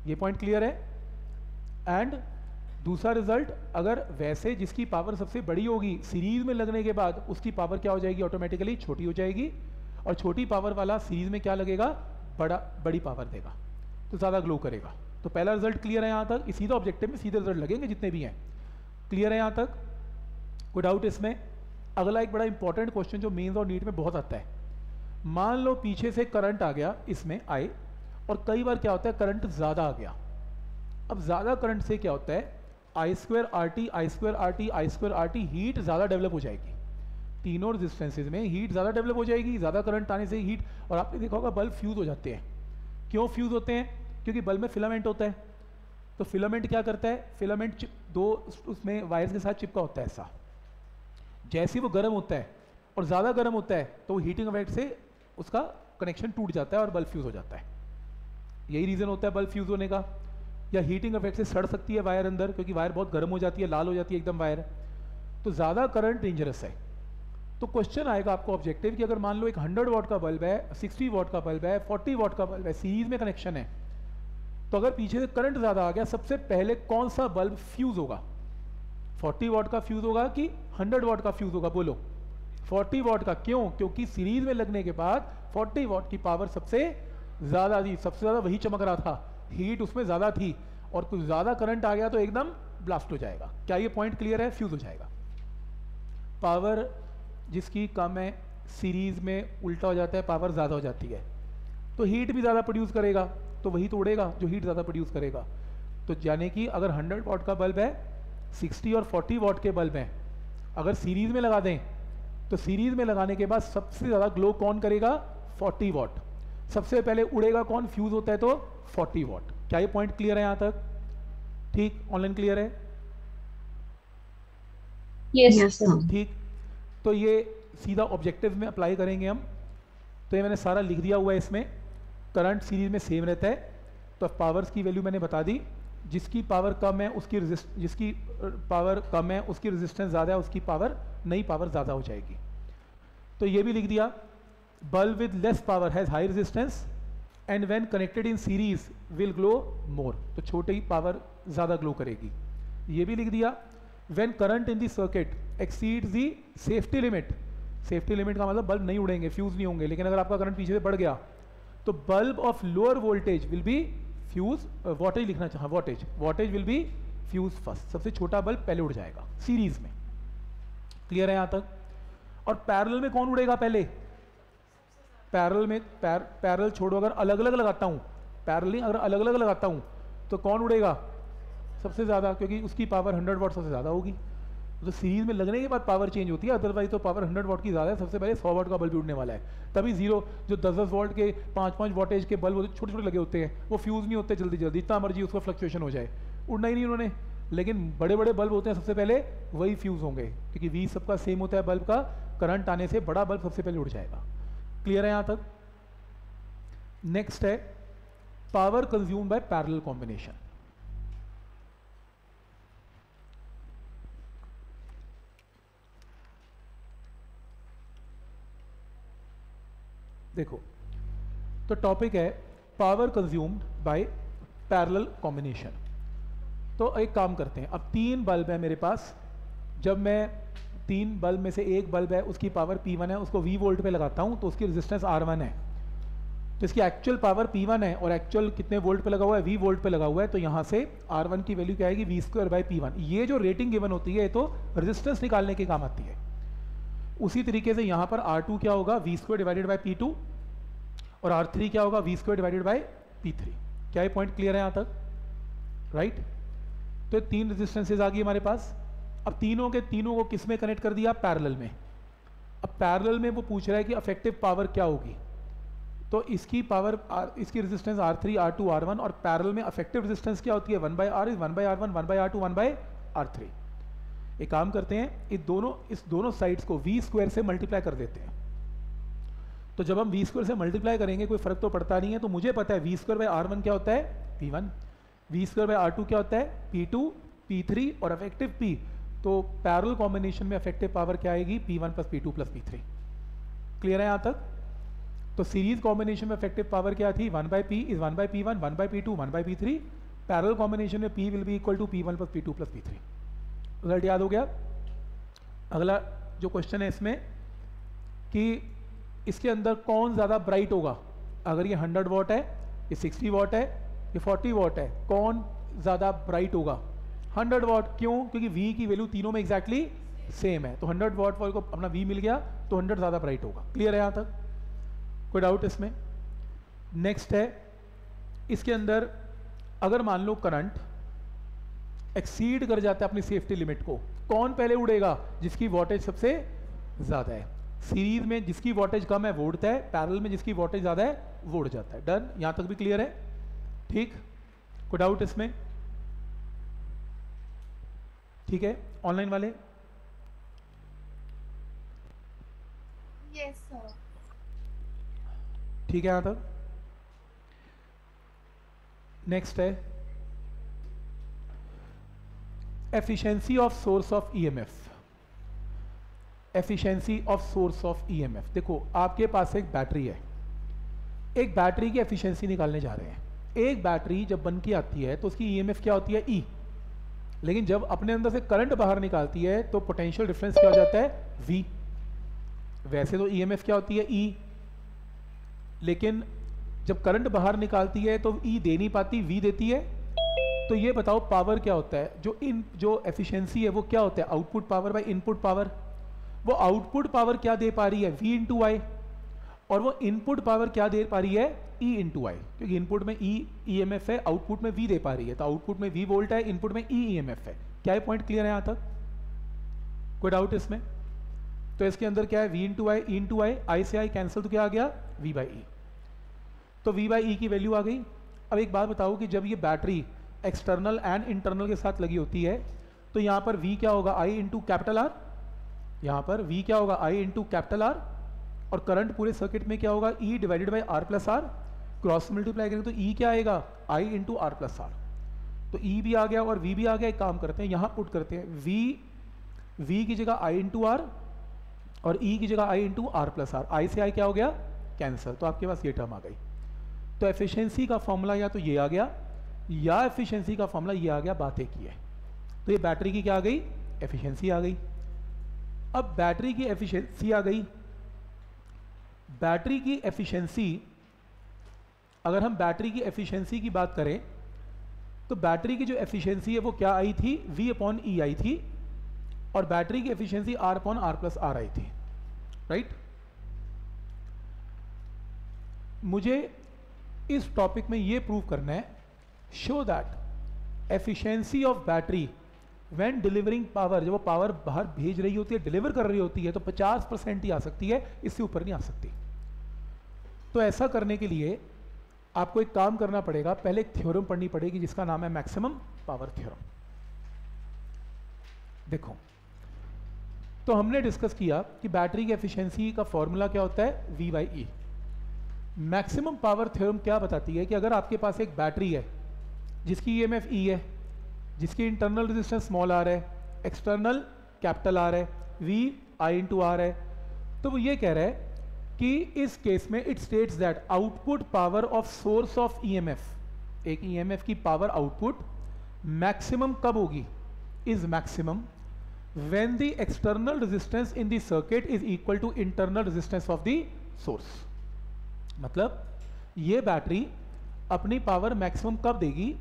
ये point clear है? And दूसरा result, अगर वैसे जिसकी पावर सबसे बड़ी होगी सीरीज़ में लगने के बाद, उसकी पावर क्या हो जाएगी ऑटोमेटिकली छोटी हो जाएगी। और छोटी पावर वाला सीरीज़ में क्या लगेगा? बड़ा, बड़ी पावर देगा। तो ज़्यादा ग्लो करेगा। तो पहला रिज़ल्ट क्लियर है यहाँ तक। सीधा ऑब्जेक्टिव में सीधे रिज़ल्ट लगेंगे जितने भी हैं। क्लियर है यहाँ तक? कोई डाउट इसमें। अगला एक बड़ा इंपॉर्टेंट क्वेश्चन जो मेन्स और नीट में बहुत आता है। मान लो पीछे से करंट आ गया इसमें, आए। और कई बार क्या होता है? करंट ज़्यादा आ गया। अब ज़्यादा करंट से क्या होता है? I square R T I square R T I square R T heat ज़्यादा डेवलप हो जाएगी। तीनों रेजिस्टेंसेज में हीट ज़्यादा डेवलप हो जाएगी, ज़्यादा करंट आने से हीट और आपने देखा होगा बल्ब फ्यूज़ हो जाते हैं। क्यों फ्यूज़ होते हैं? क्योंकि बल्ब में फिलामेंट होता है। तो फिलामेंट क्या करता है? फिलामेंट दो उसमें वायर्स के साथ चिपका होता है ऐसा। जैसे वो गर्म होता है, और ज़्यादा गर्म होता है तो हीटिंग इफ़ेक्ट से उसका कनेक्शन टूट जाता है और बल्ब फ्यूज़ हो जाता है। यही रीज़न होता है बल्ब फ्यूज़ होने का। या हीटिंग इफ़ेक्ट से सड़ सकती है वायर अंदर, क्योंकि वायर बहुत गर्म हो जाती है, लाल हो जाती है एकदम वायर तो ज़्यादा करंट डेंजरस है। तो क्वेश्चन आएगा आपको ऑब्जेक्टिव कि अगर मान लो एक 100 वॉट का बल्ब है 60 वॉट का बल्ब है 40 वॉट का बल्ब है सीरीज़ में कनेक्शन है। तो अगर पीछे से करंट ज़्यादा आ गया, सबसे पहले कौन सा बल्ब फ्यूज़ होगा? 40 वॉट का फ्यूज़ होगा कि 100 वॉट का फ्यूज़ होगा? बोलो। 40 वॉट का क्यों? क्योंकि सीरीज़ में लगने के बाद 40 वॉट की पावर सबसे ज़्यादा थी, सबसे ज़्यादा वही चमक रहा था। हीट उसमें ज़्यादा थी और कुछ ज़्यादा करंट आ गया तो एकदम ब्लास्ट हो जाएगा। क्या ये पॉइंट क्लियर है? फ्यूज़ हो जाएगा। पावर जिसकी कम है सीरीज़ में उल्टा हो जाता है पावर ज़्यादा हो जाती है। तो हीट भी ज़्यादा प्रोड्यूस करेगा तो वही तो उड़ेगा जो हीट ज़्यादा प्रोड्यूस करेगा। तो यानी कि अगर 100 वॉट का बल्ब है 60 और 40 वॉट के बल्ब हैं, अगर सीरीज़ में लगा दें तो सीरीज़ में लगाने के बाद सबसे ज़्यादा ग्लो कौन करेगा? 40 वॉट सबसे पहले उड़ेगा कौन? फ्यूज होता है तो 40 वॉट। क्या ये पॉइंट क्लियर है यहाँ तक? ठीक? ऑनलाइन क्लियर है? Yes, ठीक? तो ये सीधा ऑब्जेक्टिव में अप्लाई करेंगे हम। तो ये मैंने सारा लिख दिया हुआ है इसमें। करंट सीरीज़ में सेम रहता है। तो पावर्स की वैल्यू मैंने बता दी। जिसकी पावर कम है उसकी रेजिस्ट जिसकी पावर कम है उसकी रेजिस्टेंस ज़्यादा है उसकी पावर नई पावर ज़्यादा हो जाएगी। तो ये भी लिख दिया। Bulb with less power has high resistance and when connected in series will glow more तो छोटी पावर ज़्यादा ग्लो करेगी। ये भी लिख दिया, when current in circuit exceeds the safety limit safety limit का मतलब बल्ब नहीं उड़ेंगे फ्यूज नहीं होंगे, लेकिन अगर आपका करंट पीछे से बढ़ गया तो bulb of lower voltage will be fuse wattage लिखना चाह wattage wattage will be fuse first सबसे छोटा बल्ब पहले उड़ जाएगा सीरीज़ में। क्लियर है यहाँ तक? और पैरल में कौन उड़ेगा पहले? पैरेलल में, पैर पैरल छोड़ो, अगर अलग अलग लगाता हूँ पैरेलल अगर अलग अलग लगाता हूँ तो कौन उड़ेगा? सबसे ज़्यादा, क्योंकि उसकी पावर 100 वॉट सबसे ज़्यादा होगी। तो सीरीज़ में लगने के बाद पावर चेंज होती है अदरवाइज़ तो पावर 100 वॉट की ज़्यादा है, सबसे पहले 100 वॉट का बल्ब उड़ने वाला है। तभी ज़ीरो जो 10 दस वॉट के पाँच पाँच वोटेज के बल्ब छोटे छोटे लगे होते हैं, वो फ्यूज़ नहीं होते जल्दी जल्दी इतना मर्ज़ी उसका फ्लक्चुएशन हो जाए। उड़ना ही नहीं उन्होंने, लेकिन बड़े बड़े बल्ब होते हैं सबसे पहले, वही फ्यूज़ होंगे, क्योंकि वी सबका सेम होता है बल्ब का करंट आने से बड़ा बल्ब सबसे पहले उड़ जाएगा। क्लियर है यहाँ तक? नेक्स्ट है power consume by parallel combination देखो तो टॉपिक है power consumed by parallel combination तो एक काम करते हैं, अब तीन बल्ब है मेरे पास। जब मैं तीन बल्ब में से एक बल्ब है, उसकी पावर P1 है, उसको V वोल्ट पे लगाता हूँ तो उसकी रेजिस्टेंस R1 है। तो इसकी एक्चुअल पावर P1 है और एक्चुअल कितने वोल्ट पे लगा हुआ है? V वोल्ट पे लगा हुआ है तो यहाँ से R1 की वैल्यू क्या आएगी? V square by P one ये जो रेटिंग गिवन होती है तो रेजिस्टेंस निकालने के काम आती है। उसी तरीके से यहाँ पर R2 क्या होगा? V square divided by P two और R3 क्या होगा? V square divided by P three क्या ये पॉइंट क्लियर है यहाँ तक? राइट तो तीन रेजिस्टेंसेज आ गई हमारे पास। अब तीनों के तीनों को किसमें कनेक्ट कर दिया? पैरेलल में। अब पैरेलल में वो पूछ रहा है कि अफेक्टिव पावर क्या होगी? तो इसकी पावर इसकी resistance R three R two R one और पैरल में अफेक्टिव रेजिस्टेंस क्या होती है? One by R is one by R one one by R two one by R three एक काम करते हैं, इस दोनों इस दोनों साइड्स को वी स्क्वायर से मल्टीप्लाई कर देते हैं। तो जब हम वी स्क्वायर से मल्टीप्लाई करेंगे, कोई फ़र्क तो पड़ता नहीं है तो मुझे पता है V square by R one क्या होता है? P one V square by R two क्या होता है? पी टू पी थ्री और अफेक्टिव पी तो पैरल कॉम्बिनेशन में अफेक्टिव पावर क्या आएगी? P one plus P two plus P three clear है यहाँ तक? तो सीरीज़ कॉम्बिनेशन में अफेक्टिव पावर क्या थी? One by P is one by P one one by P two one by P three parallel combination में P will be equal to P one plus P two plus P three result याद हो गया? अगला जो question है इसमें, कि इसके अंदर कौन ज़्यादा ब्राइट होगा? अगर ये 100 वॉट है, ये 60 वॉट है, ये 40 वॉट है, कौन ज़्यादा ब्राइट होगा? 100 वॉट क्यों? क्योंकि V की वैल्यू तीनों में एग्जैक्टली exactly सेम है। तो 100 वॉट को अपना V मिल गया तो 100 ज़्यादा ब्राइट होगा। क्लियर है यहाँ तक? कोई डाउट इसमें? नेक्स्ट है, इसके अंदर अगर मान लो करंट एक्सीड कर जाता है अपनी सेफ्टी लिमिट को, कौन पहले उड़ेगा? जिसकी वोटेज सबसे ज़्यादा है। सीरीज़ में जिसकी वोटेज कम है, वो उड़ता है। पैरल में जिसकी वोटेज ज़्यादा है, वो उड़ जाता है। डन यहाँ तक भी क्लियर है? ठीक? कोई डाउट इसमें? ठीक है? ऑनलाइन वाले? Yes, ठीक है यहाँ तक नेक्स्ट है efficiency of source of EMF efficiency of source of EMF देखो आपके पास एक बैटरी है। एक बैटरी की एफिशिएंसी निकालने जा रहे हैं। एक बैटरी जब बन के आती है तो उसकी ईएमएफ क्या होती है? E e. लेकिन जब अपने अंदर से करंट बाहर निकालती है तो पोटेंशियल डिफरेंस क्या हो जाता है? वी वैसे तो ईएमएफ क्या होती है? E e. लेकिन जब करंट बाहर निकालती है तो ई e दे नहीं पाती वी देती है। तो ये बताओ पावर क्या होता है? जो इन, जो एफिशिएंसी है, वो क्या होता है? Output power by input power वो आउटपुट पावर क्या दे पा रही है? V इंटू और वो इनपुट पावर क्या दे पा रही है? E इंटू आई क्योंकि इनपुट में E ई एम एफ़ है आउटपुट में V दे पा रही है तो आउटपुट में V वोल्ट है इनपुट में E ई एम एफ़ है। क्या ये पॉइंट क्लियर है यहाँ तक? कोई डाउट इसमें। तो इसके अंदर क्या है? V into I E into I I से आई कैंसिल तो क्या आ गया? V बाई ई तो V बाई ई की वैल्यू आ गई। अब एक बात बताओ कि जब ये बैटरी एक्सटर्नल एंड इंटरनल के साथ लगी होती है तो यहाँ पर V क्या होगा? I इंटू कैपिटल आर यहाँ पर V क्या होगा? I इंटू कैपिटल आर और करंट पूरे सर्किट में क्या होगा? E divided by R plus R cross multiply करेंगे तो E क्या आएगा? I into R plus R तो E भी आ गया और वी भी आ गया, एक काम करते हैं, यहाँ पुट करते हैं। वी वी की जगह I इंटू आर और ई E की जगह I into R plus R I से आई क्या हो गया? कैंसर तो आपके पास ये टर्म आ गई। तो एफिशिएंसी का फॉर्मूला या तो ये आ गया, या एफिशिएंसी का फॉर्मूला ये आ गया, बात ही है। तो ये बैटरी की क्या आ गई? एफिशिएंसी आ गई। अब बैटरी की एफिशिएंसी आ गई। बैटरी की एफिशिएंसी अगर हम बैटरी की एफिशिएंसी की बात करें तो बैटरी की जो एफिशिएंसी है वो क्या आई थी? V अपॉन ई आई थी और बैटरी की efficiency R upon R plus R I थी राइट मुझे इस टॉपिक में ये प्रूव करना है show that efficiency of battery when delivering power जब वो पावर बाहर भेज रही होती है डिलीवर कर रही होती है तो 50 परसेंट ही आ सकती है, इससे ऊपर नहीं आ सकती। तो ऐसा करने के लिए आपको एक काम करना पड़ेगा, पहले एक थ्योरम पढ़नी पड़ेगी जिसका नाम है मैक्सिमम पावर थ्योरम देखो तो हमने डिस्कस किया कि बैटरी की एफिशिएंसी का फॉर्मूला क्या होता है? V by E maximum power theorem क्या बताती है कि अगर आपके पास एक बैटरी है, जिसकी ई एम एफ़ ई है, जिसकी इंटरनल रेजिस्टेंस स्मॉल आर है एक्सटर्नल कैपिटल आर है वी आई इंटू आर है तो वो ये कह रहा है कि इस केस में it states that output power of source of EMF एक ईएमएफ की पावर आउटपुट मैक्सिमम कब होगी? Is maximum when the external resistance in the circuit is equal to internal resistance of the source मतलब ये battery अपनी power maximum कब देगी?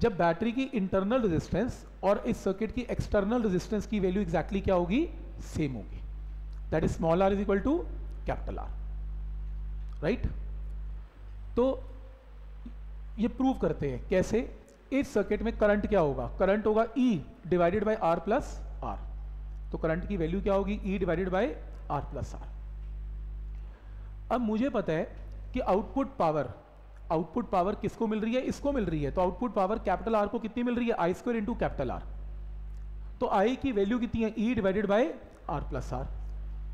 जब बैटरी की इंटरनल रेजिस्टेंस और इस सर्किट की एक्सटर्नल रेजिस्टेंस की वैल्यू एग्जैक्टली exactly क्या होगी? सेम होगी. That is small R is equal to capital R right तो ये प्रूव करते हैं कैसे? इस सर्किट में करंट क्या होगा? करंट होगा E divided by R plus R तो करंट की वैल्यू क्या होगी? E divided by R plus R अब मुझे पता है कि आउटपुट पावर आउटपुट पावर किसको मिल रही है? इसको मिल रही है। तो आउटपुट पावर कैपिटल आर को कितनी मिल रही है? I square into capital R तो आई की वैल्यू कितनी है? E divided by R plus R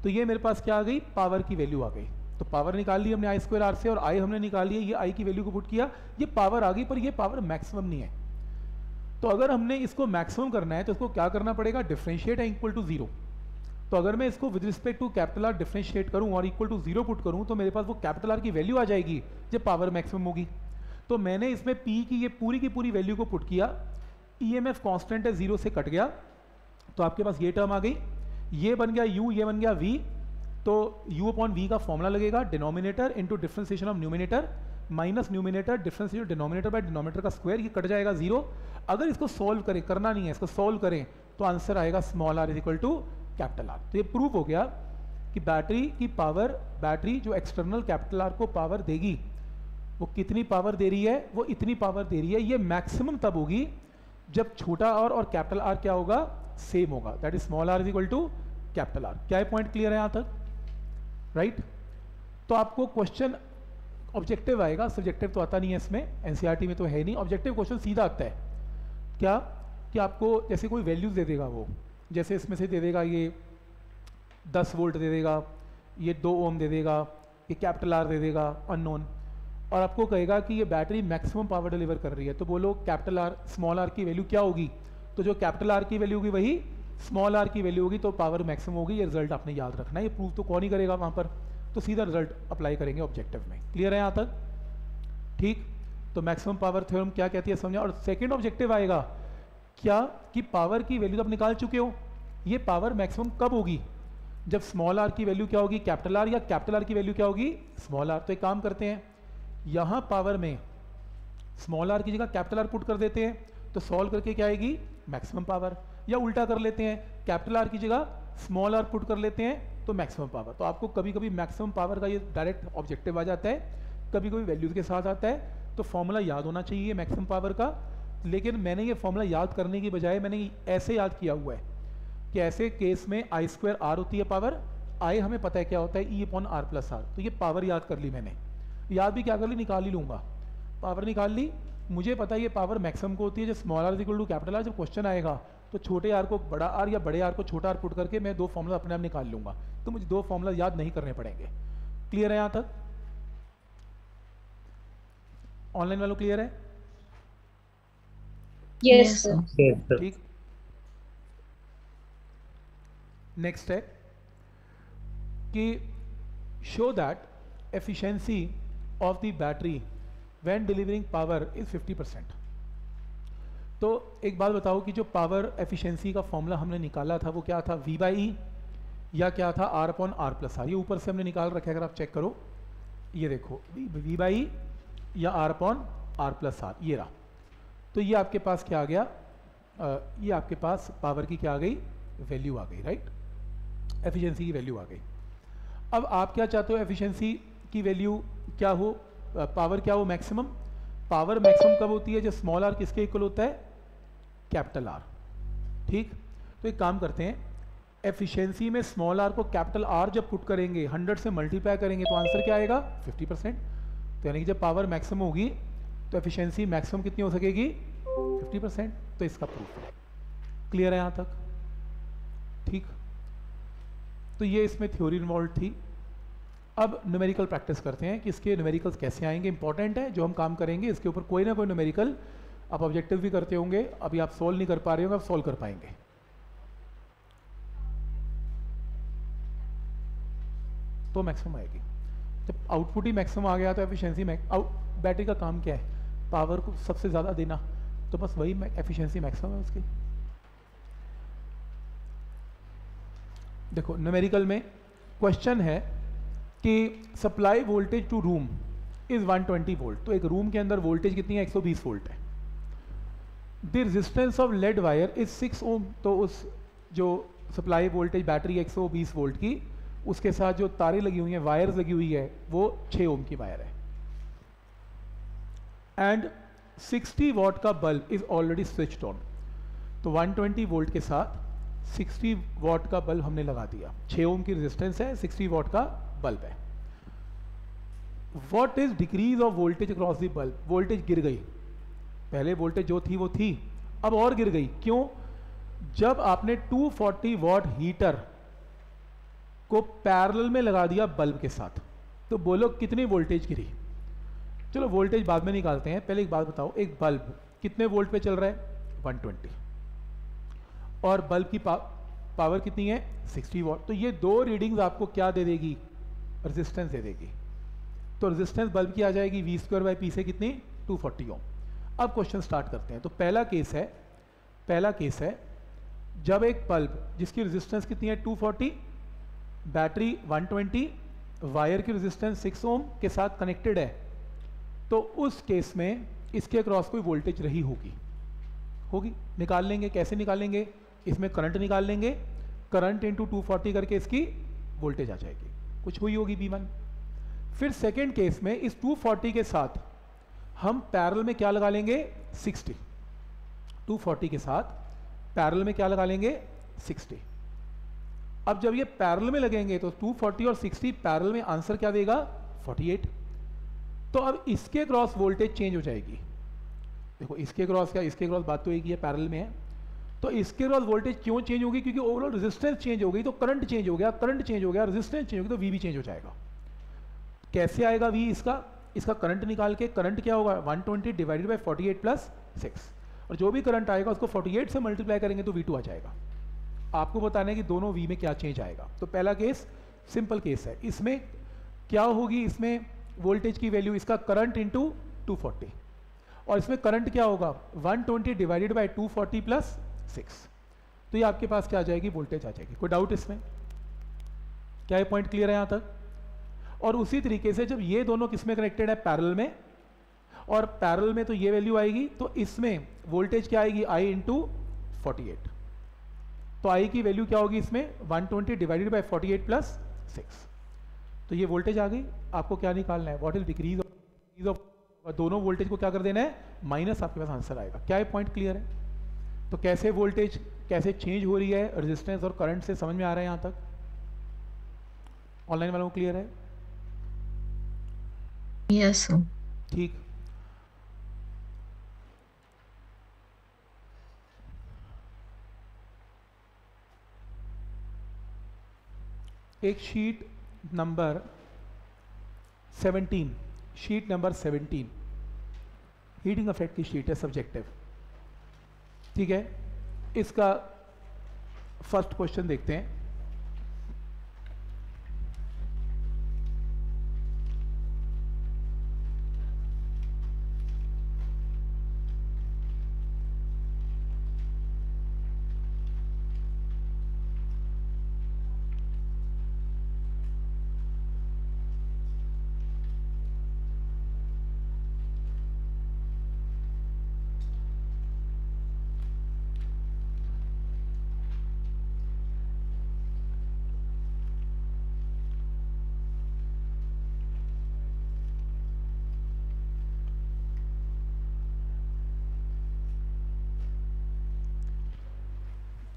तो ये मेरे पास क्या आ गई? पावर की वैल्यू आ गई। तो पावर निकाल ली हमने आई स्क्वायर आर से और आई हमने निकाल लिया, ये आई की वैल्यू को पुट किया। ये पावर आ गई, पर ये पावर मैक्सिमम नहीं है। तो अगर हमने इसको मैक्सिमम करना है तो इसको क्या करना पड़ेगा? डिफ्रेंशिएट है इक्वल टू ज़ीरो तो अगर मैं इसको with respect to capital R differentiate करूँ और इक्वल टू ज़ीरो पुट करूँ तो मेरे पास वो कैपिटल आर की वैल्यू आ जाएगी, जब पावर मैक्सिमम होगी। तो मैंने इसमें पी की, ये पूरी की पूरी वैल्यू को पुट किया। ई एम एफ़ कॉन्स्टेंट है ज़ीरो से कट गया। तो आपके पास ये टर्म आ गई। ये बन गया u, ये बन गया v तो u अपॉन v का फॉर्मूला लगेगा denominator into differentiation of numerator minus numerator differentiation denominator by denominator का स्क्वायर ये कट जाएगा ज़ीरो अगर इसको सॉल्व करें, करना नहीं है, इसको सॉल्व करें तो आंसर आएगा small R is equal to capital R तो ये प्रूफ हो गया कि बैटरी की पावर बैटरी जो एक्सटर्नल कैपिटल आर को पावर देगी, वो कितनी पावर दे रही है, वो इतनी पावर दे रही है, ये मैक्सिमम तब होगी जब छोटा आर और कैपिटल आर क्या होगा? सेम होगा। That is small R is equal to capital R क्या पॉइंट क्लियर है यहाँ तक? राइट? तो आपको क्वेश्चन ऑब्जेक्टिव आएगा। सब्जेक्टिव तो आता नहीं है इसमें। एनसीईआरटी में तो है नहीं। ऑब्जेक्टिव क्वेश्चन सीधा आता है। क्या? कि आपको जैसे कोई वैल्यूज़ दे देगा वो। जैसे इसमें से दे देगा ये 10 वोल्ट दे देगा, ये दो ओम दे देगा, ये कैपिटल आर दे देगा अननोन और आपको कहेगा कि ये बैटरी मैक्सिमम पावर डिलीवर कर रही है। तो बोलो कैपिटल आर स्मॉल आर की वैल्यू क्या होगी? तो जो कैपिटल आर की वैल्यू होगी वही स्मॉल आर की वैल्यू होगी तो पावर मैक्सिमम होगी। ये रिज़ल्ट आपने याद रखना है। ये प्रूव तो कौन ही करेगा वहाँ पर? तो सीधा रिज़ल्ट अप्लाई करेंगे ऑब्जेक्टिव में। क्लियर है यहाँ तक? ठीक? तो मैक्सिमम पावर थ्योरम क्या कहती है समझा? और सेकेंड ऑब्जेक्टिव आएगा, क्या कि पावर की वैल्यू तो आप निकाल चुके हो? ये पावर मैक्सिमम कब होगी? जब स्मॉल आर की वैल्यू क्या होगी? कैपिटल आर या कैपिटल आर की वैल्यू क्या होगी? स्मॉल आर तो एक काम करते हैं, यहाँ पावर में स्मॉल आर की जगह कैपिटल आर पुट कर देते हैं तो सॉल्व करके क्या आएगी? मैक्सिमम पावर या उल्टा कर लेते हैं कैपिटल आर की जगह स्मॉल आर पुट कर लेते हैं तो मैक्सिमम पावर तो आपको कभी कभी मैक्सिमम पावर का ये डायरेक्ट ऑब्जेक्टिव आ जाता है कभी कभी वैल्यूज़ के साथ आता है तो फॉर्मूला याद होना चाहिए मैक्सिमम पावर का. लेकिन मैंने ये फॉर्मूला याद करने की बजाय मैंने ऐसे याद किया हुआ है कि ऐसे केस में आई स्क्वायर आर होती है पावर आई हमें पता है क्या होता है E upon R plus R तो ये पावर याद कर ली मैंने. याद भी क्या कर ली? निकाल ही लूँगा. पावर निकाल ली मुझे पता है ये पावर मैक्सिमम को होती है जब small R equal to capital R जब क्वेश्चन आएगा तो छोटे आर को बड़ा आर या बड़े आर को छोटा आर पुट करके मैं दो फॉर्मूला अपने आप निकाल लूँगा। तो मुझे दो फॉर्मूला याद नहीं करने पड़ेंगे। क्लियर है यहाँ तक? ऑनलाइन वालों क्लियर है? यस ठीक। नेक्स्ट है कि show that efficiency of the battery when delivering power is 50 percent तो एक बात बताओ कि जो पावर एफिशिएंसी का फॉर्मूला हमने निकाला था वो क्या था? वी बाई ई या क्या था? R upon R plus R ये ऊपर से हमने निकाल रखा है अगर आप चेक करो। ये देखो वी बाई या R upon R plus R ये रहा। तो ये आपके पास क्या आ गया? आ, ये आपके पास पावर की क्या आ गई? वैल्यू आ गई राइट एफिशिएंसी की वैल्यू आ गई। अब आप क्या चाहते हो? एफिशिएंसी की वैल्यू क्या हो? पावर क्या हो मैक्सिमम पावर मैक्सिमम कब होती है? जब स्मॉल आर किसके इक्वल होता है? कैपिटल आर ठीक? तो एक काम करते हैं। एफिशिएंसी में स्मॉल आर को कैपिटल आर जब पुट करेंगे 100 से मल्टीप्लाई करेंगे तो आंसर क्या आएगा? 50 परसेंट तो यानी कि जब पावर मैक्सिमम होगी तो एफिशिएंसी मैक्सिमम कितनी हो सकेगी? 50 परसेंट तो इसका प्रूफ है। क्लियर है यहाँ तक? ठीक? तो ये इसमें थ्योरी इन्वॉल्व थी। अब न्यूमेरिकल प्रैक्टिस करते हैं कि इसके न्यूमेरिकल्स कैसे आएँगे इंपॉर्टेंट है, जो हम काम करेंगे, इसके ऊपर कोई ना कोई न्यूमेरिकल आप ऑब्जेक्टिव भी करते होंगे, अभी आप सोल्व नहीं कर पा रहे होंगे, आप सोल्व कर पाएँगे। तो मैक्सिमम आएगी। जब आउटपुट ही मैक्सिमम आ गया तो एफिशिएंसी बैटरी का काम क्या है? पावर को सबसे ज़्यादा देना। तो बस वही एफिशिएंसी मैक्सिमम है उसकी। देखो न्यूमेरिकल में क्वेश्चन है कि supply voltage to room is 120 volt तो एक रूम के अंदर वोल्टेज कितनी है? 120 वोल्ट है। The resistance of lead wire is 6 ohm तो उस जो सप्लाई वोल्टेज बैटरी 120 वोल्ट की, उसके साथ जो तारें लगी हुई हैं वायर्स लगी हुई है, वो 6 ओम की वायर है। एंड 60 वॉट का bulb is already switched on तो 120 वोल्ट के साथ 60 वॉट का बल्ब हमने लगा दिया। 6 ओम की रेजिस्टेंस है 60 वॉट का बल्ब है। What is decrease of voltage across the bulb voltage गिर गई। पहले वोल्टेज जो थी वो थी। अब और गिर गई। क्यों? जब आपने 240 फोर्टी वॉट हीटर को पैरेलल में लगा दिया बल्ब के साथ तो बोलो कितनी वोल्टेज गिरी? चलो वोल्टेज बाद में निकालते हैं। पहले एक बात बताओ एक बल्ब कितने वोल्ट पे चल रहा है? 120 और बल्ब की पा, पावर कितनी है? 60 वॉट तो ये दो रीडिंग्स आपको क्या दे देगी? रेजिस्टेंस दे देगी। तो रेजिस्टेंस बल्ब की आ जाएगी वी स्क्वायर बाई पी से कितनी? 240 ओम अब क्वेश्चन स्टार्ट करते हैं। तो पहला केस है, पहला केस है, जब एक बल्ब जिसकी रेजिस्टेंस कितनी है? 240 बैटरी 120 वायर की रेजिस्टेंस 6 ओम के साथ कनेक्टेड है तो उस केस में इसके क्रॉस कोई वोल्टेज रही होगी। होगी। निकाल लेंगे। कैसे निकालेंगे? इसमें करंट निकाल लेंगे। करंट इंटू टू करके इसकी वोल्टेज आ जाएगी। कुछ हुई होगी बी वन फिर सेकेंड केस में इस 240 के साथ हम पैरल में क्या लगा लेंगे? 60 240 के साथ पैरल में क्या लगा लेंगे? 60 अब जब ये पैरल में लगेंगे तो 240 और 60 पैरल में आंसर क्या देगा? 48 तो अब इसके क्रॉस वोल्टेज चेंज हो जाएगी। देखो, इसके क्रॉस क्या? इसके क्रॉस बात तो एक ही है पैरल में है। तो इसके बाद वोल्टेज क्यों चेंज होगी? क्योंकि ओवरऑल रेजिस्टेंस चेंज हो गई तो करंट चेंज हो गया करंट चेंज हो गया रेजिस्टेंस चेंज हो गया तो वी भी चेंज हो जाएगा। कैसे आएगा वी इसका इसका करंट निकाल के करंट क्या होगा? 120 डिवाइडेड बाई 48 प्लस सिक्स और जो भी करंट आएगा, उसको 48 से मल्टीप्लाई करेंगे तो V2 आ जाएगा। आपको बताना है कि दोनों V में क्या चेंज आएगा। तो पहला केस सिंपल केस है। इसमें क्या होगी? इसमें वोल्टेज की वैल्यू इसका करंट इंटू टू और इसमें करंट क्या होगा? 120 डिवाइडेड बाई 240 प्लस सिक्स तो ये आपके पास क्या आ जाएगी? वोल्टेज आ जाएगी। कोई डाउट इसमें? क्या ये पॉइंट क्लियर है यहाँ तक? और उसी तरीके से जब ये दोनों किसमें कनेक्टेड है? पैरल में। और पैरल में तो ये वैल्यू आएगी तो इसमें वोल्टेज क्या आएगी? आई इंटू फोर्टी एट तो आई की वैल्यू क्या होगी इसमें? 120 डिवाइडेड बाई 48 प्लस सिक्स तो ये वोल्टेज आ गई। आपको क्या निकालना है? वॉट इज़ डिक्रीज ऑफ़ दोनों वोल्टेज को क्या कर देना है? माइनस आपके पास आंसर आएगा। क्या ये पॉइंट क्लियर है? तो कैसे वोल्टेज कैसे चेंज हो रही है रेजिस्टेंस और करंट से समझ में आ रहा है यहाँ तक? ऑनलाइन वालों को क्लियर है? यस ठीक। एक sheet number 17 sheet number 17 heating effect की शीट है सब्जेक्टिव ठीक है? इसका फ़र्स्ट क्वेश्चन देखते हैं।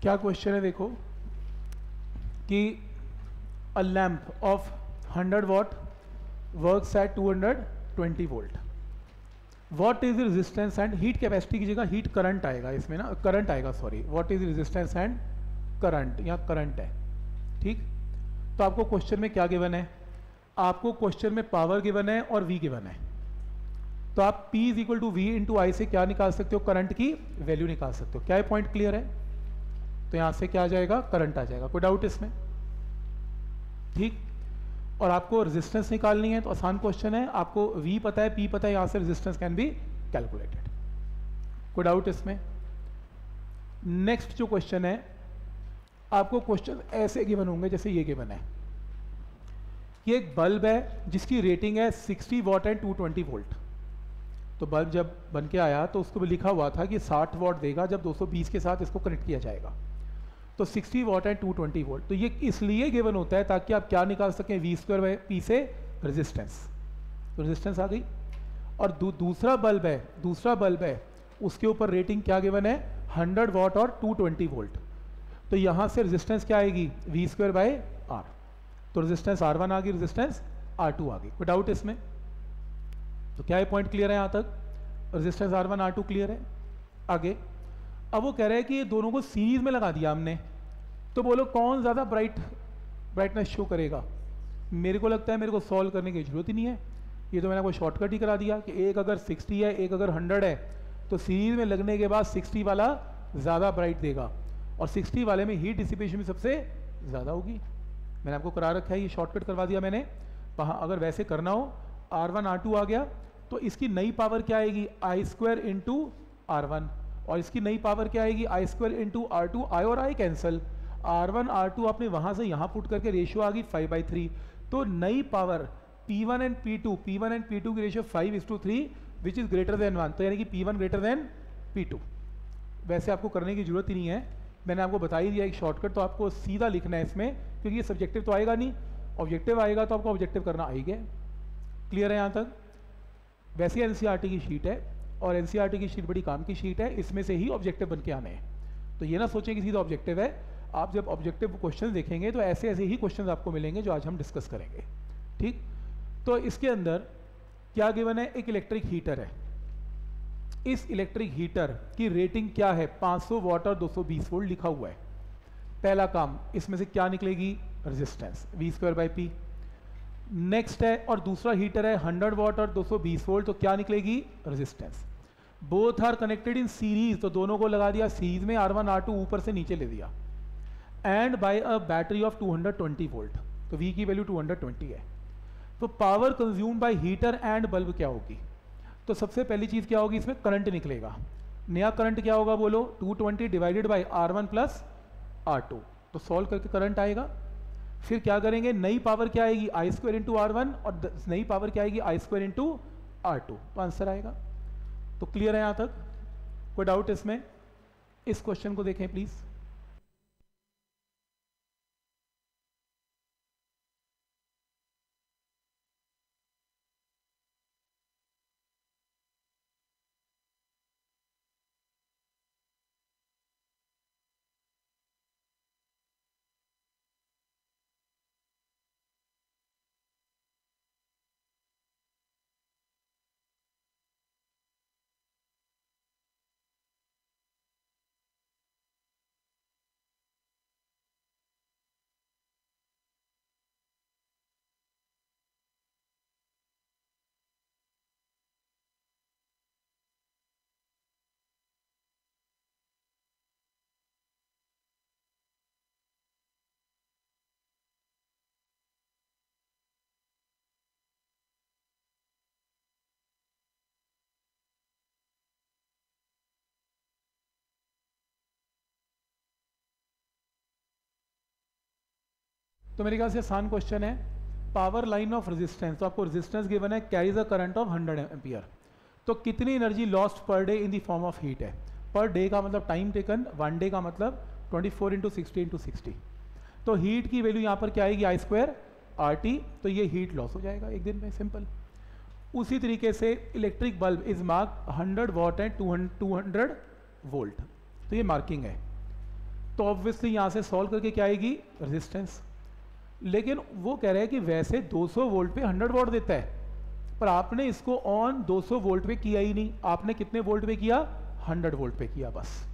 क्या क्वेश्चन है देखो? कि a lamp of 100 watt works at 220 volt what is resistance and heat capacity की जगह हीट करंट आएगा, इसमें ना करंट आएगा sorry what is resistance and current या करंट है, ठीक? तो आपको क्वेश्चन में क्या गिवन है? आपको क्वेश्चन में पावर गिवन है और वी गिवन है. तो आप P is equal to V into I से क्या निकाल सकते हो? करंट की वैल्यू निकाल सकते हो. क्या पॉइंट क्लियर है? तो यहाँ से क्या आ जाएगा? करंट आ जाएगा, कोई डाउट इसमें। ठीक? और आपको रेजिस्टेंस निकालनी है तो आसान क्वेश्चन है। आपको V पता है, P पता है, यहाँ से रेजिस्टेंस कैन बी कैलकुलेटेड कोई डाउट इसमें? नेक्स्ट जो क्वेश्चन है, आपको क्वेश्चन ऐसे गिवन होंगे जैसे ये गिवन है। ये एक बल्ब है, जिसकी रेटिंग है 60 वॉट एंड 220 वोल्ट तो बल्ब जब बन के आया तो उसको लिखा हुआ था कि 60 वॉट देगा, जब 220 के साथ इसको कनेक्ट किया जाएगा। तो 60 वॉट एंड 220 वोल्ट। तो ये इसलिए गिवन होता है ताकि आप क्या निकाल सकें वी स्क्वायर बाई पी से रेजिस्टेंस तो रेजिस्टेंस आ गई। और दू, दूसरा बल्ब है दूसरा बल्ब है उसके ऊपर रेटिंग क्या गिवन है? 100 वॉट और 220 वोल्ट। तो यहाँ से रेजिस्टेंस क्या आएगी? वी स्क्वायर बाई आर तो रेजिस्टेंस आर वन आ गई रेजिस्टेंस आर टू आ गई। कोई डाउट इसमें? तो क्या ये पॉइंट क्लियर है यहाँ तक? Resistance R one R two clear है? आगे। अब वो कह रहे हैं कि ये दोनों को सीरीज़ में लगा दिया हमने। तो बोलो, कौन ज़्यादा ब्राइट ब्राइटनेस शो करेगा? मेरे को लगता है मेरे को सॉल्व करने की ज़रूरत ही नहीं है। ये तो मैंने आपको शॉर्टकट ही करा दिया कि एक अगर 60 है, एक अगर 100 है तो सीरीज़ में लगने के बाद 60 वाला ज़्यादा ब्राइट देगा। और 60 वाले में हीट डिसिपेशन भी सबसे ज़्यादा होगी। मैंने आपको करा रखा है, ये शॉर्टकट करवा दिया मैंने। वहाँ अगर वैसे करना हो आर वन आर टू आ गया तो इसकी नई पावर क्या आएगी? I square into R one और इसकी नई पावर क्या आएगी? I square into R two I और I cancel R one R two आपने वहाँ से यहाँ पुट करके रेशियो आ गई फाइव बाई थ्री तो नई power P one and P two P one and P two की ratio five is to three which is greater than one तो यानी कि P one greater than P two वैसे आपको करने की ज़रूरत ही नहीं है। मैंने आपको बता ही दिया एक शॉर्टकट तो आपको सीधा लिखना है इसमें, क्योंकि ये सब्जेक्टिव तो आएगा नहीं। ऑब्जेक्टिव आएगा तो आपको ऑब्जेक्टिव करना आएगा क्लियर है यहाँ तक? वैसे एन e की शीट है। और एन e की शीट बड़ी काम की शीट है, इसमें से ही ऑब्जेक्टिव बन के आने हैं। तो ये ना सोचें कि सीधा ऑब्जेक्टिव है। आप जब ऑब्जेक्टिव क्वेश्चन देखेंगे तो ऐसे ऐसे ही क्वेश्चन आपको मिलेंगे जो आज हम डिस्कस करेंगे। ठीक? तो इसके अंदर क्या गिवन है? एक इलेक्ट्रिक हीटर है। इस इलेक्ट्रिक हीटर की रेटिंग क्या है? 500 वॉट और 220 वोल्ट लिखा हुआ है। पहला काम, इसमें से क्या निकलेगी? Resistance V square by P next है और दूसरा हीटर है 100 वॉट और 220 वोल्ट तो क्या निकलेगी? Resistance both are connected in series तो दोनों को लगा दिया सीरीज़ में आर वन आर टू ऊपर से नीचे ले दिया and by a battery of 220 volt तो वी की वैल्यू 220 है। तो power consume by heater and bulb क्या होगी? तो सबसे पहली चीज़ क्या होगी? इसमें करंट निकलेगा। नया करंट क्या होगा बोलो? 220 divided by R one plus R two तो सॉल्व करके करंट आएगा। फिर क्या करेंगे? नई पावर क्या आएगी? I square into R one और नई पावर क्या आएगी? I square into R two तो आंसर आएगा। तो क्लियर है यहाँ तक? कोई डाउट इसमें? इस क्वेश्चन को देखें प्लीज़ तो मेरे ख्याल से आसान क्वेश्चन है। पावर लाइन ऑफ़ रेजिस्टेंस तो आपको रेजिस्टेंस गिवन है carries a current of 100 ampere तो कितनी energy lost per day in the form of heat है? पर डे का मतलब टाइम टेकन वन डे का मतलब 24 four into sixty into sixty तो हीट की वैल्यू यहाँ पर क्या आएगी? आई स्क्वायर आर टी तो ये हीट लॉस हो जाएगा एक दिन में सिंपल उसी तरीके से electric bulb is mark 100 watt and 200 volt तो ये मार्किंग है। तो ऑब्वियसली यहाँ से सॉल्व करके क्या आएगी? रेजिस्टेंस लेकिन वो कह रहे हैं कि वैसे 200 वोल्ट पे 100 वोल्ट देता है। पर आपने इसको ऑन 200 वोल्ट पे किया ही नहीं। आपने कितने वोल्ट पे किया? 100 वोल्ट पे किया बस।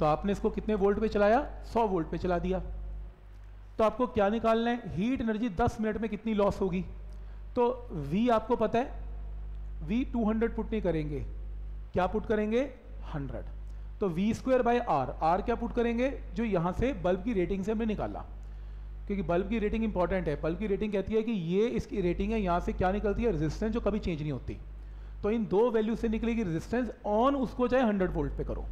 तो आपने इसको कितने वोल्ट पे चलाया? 100 वोल्ट पे चला दिया। तो आपको क्या निकालना है? हीट एनर्जी 10 मिनट में कितनी लॉस होगी? तो V आपको पता है, V 200 पुट नहीं करेंगे। क्या पुट करेंगे? 100 तो V square by R R क्या पुट करेंगे? जो यहाँ से बल्ब की रेटिंग से हमने निकाला। क्योंकि बल्ब की रेटिंग इंपॉर्टेंट है। बल्ब की रेटिंग कहती है कि ये इसकी रेटिंग है, यहाँ से क्या निकलती है? रेजिस्टेंस जो कभी चेंज नहीं होती। तो इन दो वैल्यू से निकलेगी रेजिस्टेंस ऑन उसको चाहे हंड्रेड वोल्ट पे करो।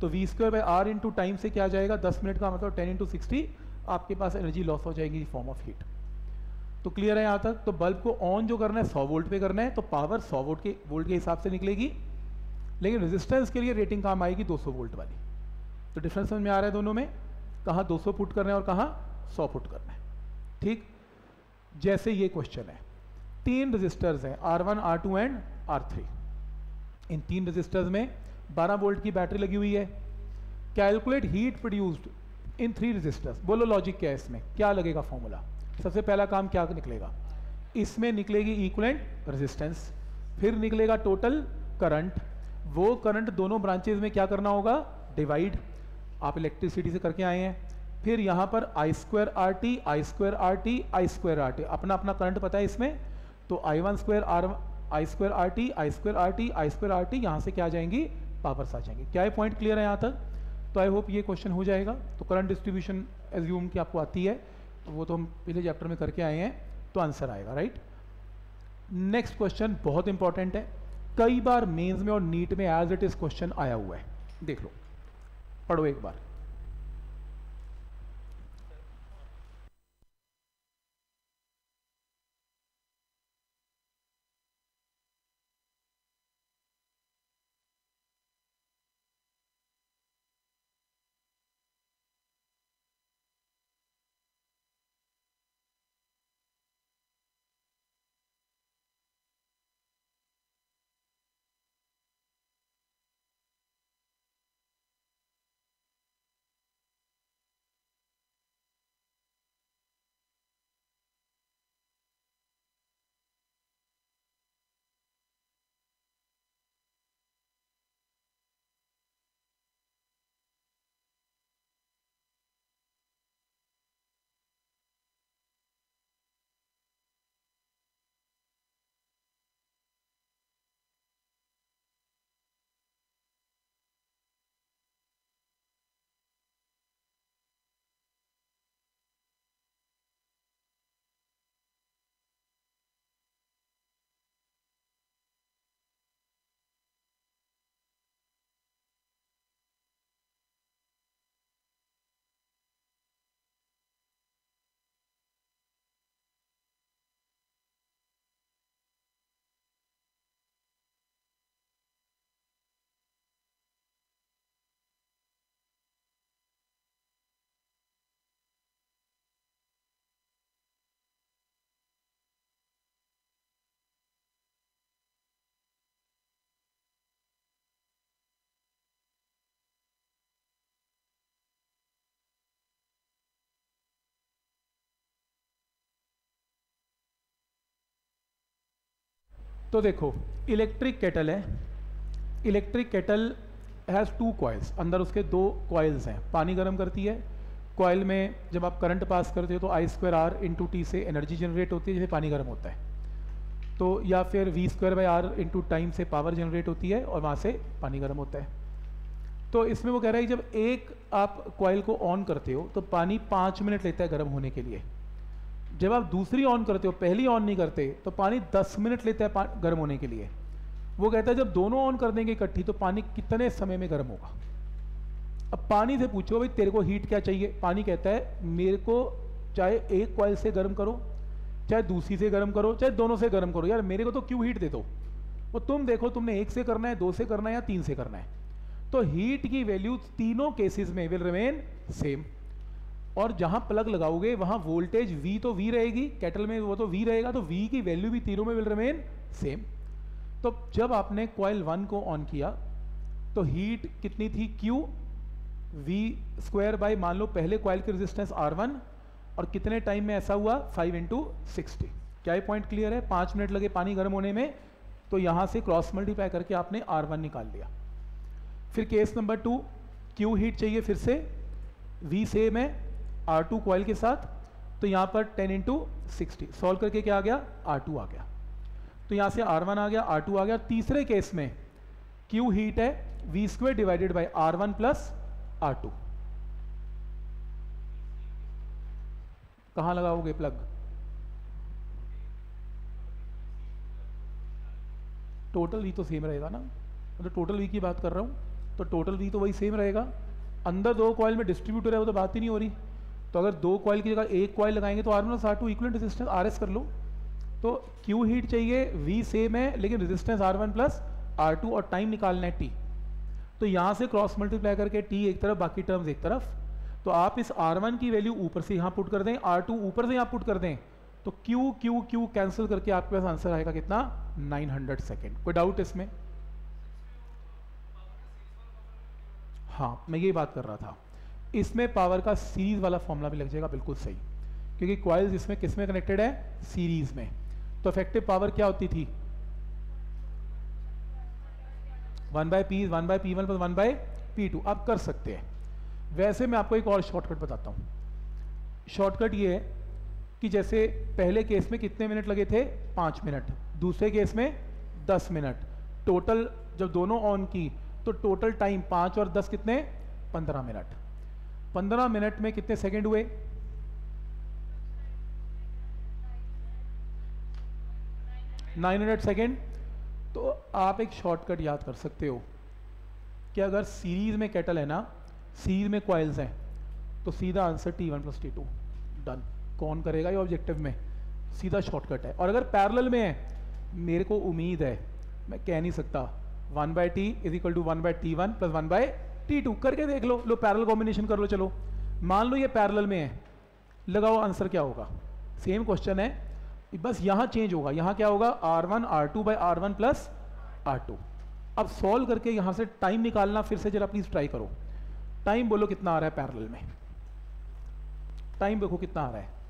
तो V square by R into time से क्या जाएगा? दस मिनट का मतलब टेन इंटू सिक्सटी आपके पास एनर्जी लॉस हो जाएगी फॉर्म ऑफ़ हीट तो क्लियर है यहाँ तक? तो बल्ब को ऑन जो करना है, सौ वोल्ट पे करना है तो पावर सौ वोल्ट के वोल्ट के हिसाब से निकलेगी। लेकिन रेजिस्टेंस के लिए रेटिंग काम आएगी 200 वोल्ट वाली। तो डिफरेंस समझ में आ रहा है दोनों में? कहाँ 200 पुट करना है और कहाँ 100 पुट करना है। ठीक? जैसे ये क्वेश्चन है। तीन रजिस्टर्स हैं R1, R2 एंड R3 इन तीन रजिस्टर्स में 12 वोल्ट की बैटरी लगी हुई है। Calculate heat produced in three resistors बोलो लॉजिक क्या है इसमें? क्या लगेगा फॉर्मूला सबसे पहला काम क्या निकलेगा? इसमें निकलेगी इक्वलेंट रेजिस्टेंस फिर निकलेगा टोटल करंट वो करंट दोनों ब्रांचेज में क्या करना होगा? डिवाइड आप इलेक्ट्रिसिटी से करके आए हैं। फिर यहाँ पर I square R T I square R T I square R T अपना अपना करंट पता है इसमें? तो I one square R I square R T I square R T I square R T यहाँ से क्या आ जाएँगी? पावर्स आ जाएँगे। क्या ये पॉइंट क्लियर है यहाँ तक? तो आई होप ये क्वेश्चन हो जाएगा। तो करंट डिस्ट्रीब्यूशन एज्यूम की आपको आती है। तो वो तो हम पिछले चैप्टर में करके आए हैं तो आंसर आएगा राइट नेक्स्ट क्वेश्चन बहुत इंपॉर्टेंट है। कई बार मेंस में और नीट में एज इट इज़ क्वेश्चन आया हुआ है। देख लो। पढ़ो एक बार। तो देखो इलेक्ट्रिक केटल है। Electric kettle has two coils अंदर उसके दो कॉइल्स हैं। पानी गर्म करती है। कॉयल में जब आप करंट पास करते हो तो I square R into T से एनर्जी जनरेट होती है, जैसे पानी गर्म होता है। तो या फिर V square by R into time से पावर जनरेट होती है और वहाँ से पानी गर्म होता है। तो इसमें वो कह रहा है जब एक आप कॉयल को ऑन करते हो तो पानी पाँच मिनट लेता है गर्म होने के लिए। जब आप दूसरी ऑन करते हो, पहली ऑन नहीं करते तो पानी दस मिनट लेता है गर्म होने के लिए। वो कहता है, जब दोनों ऑन कर देंगे इकट्ठी तो पानी कितने समय में गर्म होगा? अब पानी से पूछो, भाई, तेरे को हीट क्या चाहिए? पानी कहता है, मेरे को चाहे एक कॉयल से गर्म करो, चाहे दूसरी से गर्म करो, चाहे दोनों से गर्म करो। यार, मेरे को तो क्यों हीट दे दो? वो तुम देखो, तुमने एक से करना है, दो से करना है या तीन से करना है। तो हीट की वैल्यू तीनों केसेस में विल रिमेन सेम और जहाँ प्लग लगाओगे, वहाँ वोल्टेज V तो V रहेगी कैटल में वो तो V रहेगा तो V की वैल्यू भी तीनों में विल रिमेन सेम तो जब आपने कॉयल वन को ऑन किया तो हीट कितनी थी? Q वी स्क्वायर बाई मान लो पहले कॉयल की रेजिस्टेंस आर वन और कितने टाइम में ऐसा हुआ? फाइव इंटू सिक्सटी क्या पॉइंट क्लियर है? पाँच मिनट लगे पानी गर्म होने में तो यहाँ से क्रॉस मल्टीप्लाई करके आपने आर वन निकाल लिया। फिर case number two Q heat चाहिए फिर से वी सेम है आर टू कॉयल के साथ तो यहाँ पर टेन इंटू सिक्सटी सॉल्व करके क्या आ गया? आर टू आ गया. तो यहाँ से आर वन आ गया आर टू आ गया. तीसरे केस में क्यू हीट है V square divided by R one plus R two कहाँ लगाओगे प्लग टोटल वी तो सेम रहेगा ना? मतलब तो टोटल वी की बात कर रहा हूँ तो टोटल वी तो वही सेम रहेगा। अंदर दो कॉयल में डिस्ट्रीब्यूटर है, वो तो बात ही नहीं हो रही। तो अगर दो कॉयल की जगह एक कॉयल लगाएँगे तो R one R two equal resistance R S कर लो। तो क्यू हीट चाहिए वी सेम है, लेकिन resistance R one plus R two और टाइम निकालना है टी तो यहाँ से क्रॉस मल्टीप्लाई करके टी एक तरफ़, बाकी टर्म्स एक तरफ़। तो आप इस आर वन की वैल्यू ऊपर से यहाँ पुट कर दें आर टू ऊपर से यहाँ पुट कर दें तो क्यू क्यू क्यू कैंसिल करके आपके पास आंसर आएगा कितना? 900 सेकेंड कोई डाउट इसमें? हाँ मैं यही बात कर रहा था। इसमें पावर का सीरीज़ वाला फॉर्मूला भी लग जाएगा बिल्कुल सही। क्योंकि क्वाइल्स इसमें किसमें कनेक्टेड है? सीरीज़ में। तो इफ़ेक्टिव पावर क्या होती थी? One by P one by P one plus one by P two आप कर सकते हैं। वैसे मैं आपको एक और शॉर्टकट बताता हूँ। शॉर्टकट ये है कि जैसे पहले केस में कितने मिनट लगे थे? पाँच मिनट दूसरे केस में दस मिनट टोटल जब दोनों ऑन की तो टोटल टाइम पाँच और दस कितने? पंद्रह मिनट पंद्रह मिनट में कितने सेकंड हुए? Nine hundred second. तो आप एक शॉर्टकट याद कर सकते हो कि अगर सीरीज़ में कैटल है ना, सीरीज़ में क्वाइल्स हैं तो सीधा answer T one plus T two done कौन करेगा ये ऑब्जेक्टिव में? सीधा शॉर्टकट है। और अगर पैरेलल में है, मेरे को उम्मीद है, मैं कह नहीं सकता। One by T is equal to one by T one plus one by T two करके देख लो लो पैरल कॉम्बिनेशन कर लो, चलो। मान लो ये पैरल में है। लगाओ आंसर क्या होगा? सेम क्वेश्चन है। बस यहाँ चेंज होगा। यहाँ क्या होगा? R one R two by R one plus R two अब सॉल्व करके यहाँ से टाइम निकालना, फिर से जरा प्लीज़ ट्राई करो। टाइम बोलो कितना आ रहा है पैरल में? टाइम देखो कितना आ रहा है।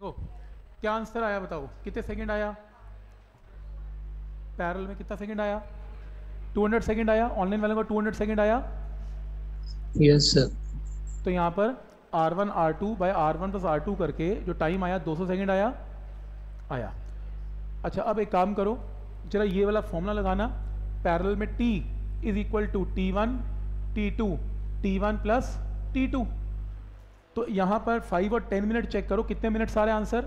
देखो क्या आंसर आया बताओ? कितने सेकंड आया? पैरल में कितना सेकंड आया? 200 सेकंड आया? ऑनलाइन वाले को 200 सेकंड आया? यस yes, सर तो यहाँ पर R one R two by R one plus R two करके जो टाइम आया 200 सेकंड आया? आया। अच्छा अब एक काम करो जरा ये वाला फॉर्मूला लगाना। पैरल में t is equal to T one T two T one plus T two तो यहाँ पर फाइव और टेन मिनट चेक करो कितने मिनट सारे आंसर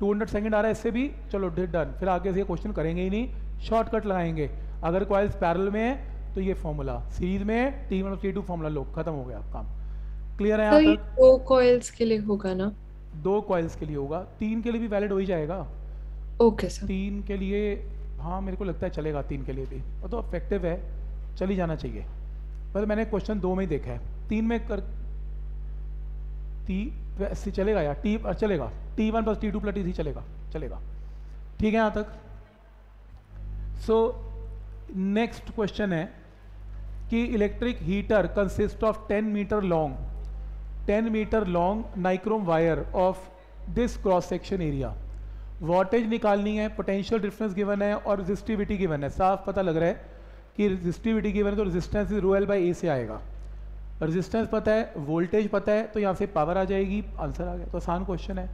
200 सेकंड आ रहा है इससे भी चलो डन फिर आगे से क्वेश्चन करेंगे ही नहीं शॉर्टकट लगाएँगे. अगर कॉइल्स पैरेलल में है तो ये फॉर्मूला सीरीज़ में T one T two formula लो खत्म हो गया काम. क्लियर है तो यहाँ तक? दो कॉइल्स के लिए होगा ना? दो कॉइल्स के लिए होगा. तीन के लिए भी वैलिड हो ही जाएगा. ओके सर तीन के लिए हाँ मेरे को लगता है चलेगा तीन के लिए भी. वो तो अफेक्टिव है. चल ही जाना चाहिए. पर मैंने क्वेश्चन दो में ही देखा है. तीन में कर, टी चलेगा यार टी चलेगा। T one plus T two plus T three चलेगा चलेगा। ठीक है यहाँ तक? सो नेक्स्ट क्वेश्चन है कि electric heater consist of 10 metre long 10 metre long nichrome wire of this cross section area wattage निकालनी है पोटेंशियल डिफरेंस गिवन है और रेजिस्टिविटी गिवन है। साफ़ पता लग रहा है कि रेजिस्टिविटी गिवन है तो रेजिस्टेंस रोएल बाई ए से आएगा। रेजिस्टेंस पता है वोल्टेज पता है तो यहाँ से पावर आ जाएगी आंसर आ गया। तो आसान क्वेश्चन है।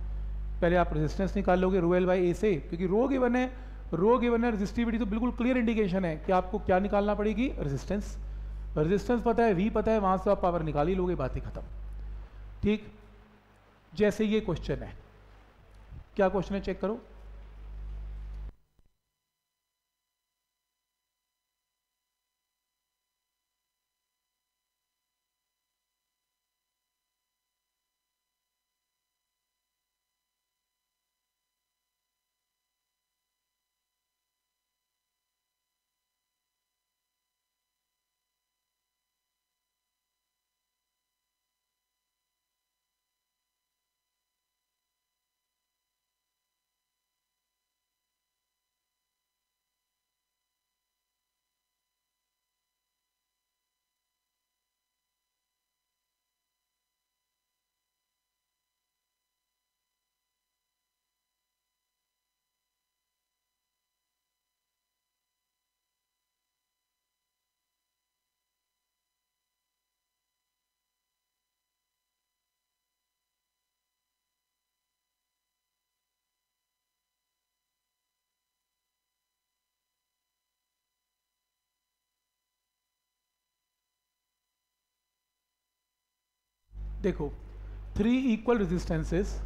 पहले आप रेजिस्टेंस निकाल लोगे रोएल बाई ए से, क्योंकि रो गिवन है रो गिवन है रेजिस्टिविटी तो बिल्कुल क्लियर इंडिकेशन है कि आपको क्या निकालना पड़ेगी रेजिस्टेंस रेजिस्टेंस पता है वी पता है, वहाँ से आप पावर निकाल ही लोगे, बात खत्म। ठीक? जैसे ये क्वेश्चन है। क्या क्वेश्चन है? चेक करो। देखो three equal resistances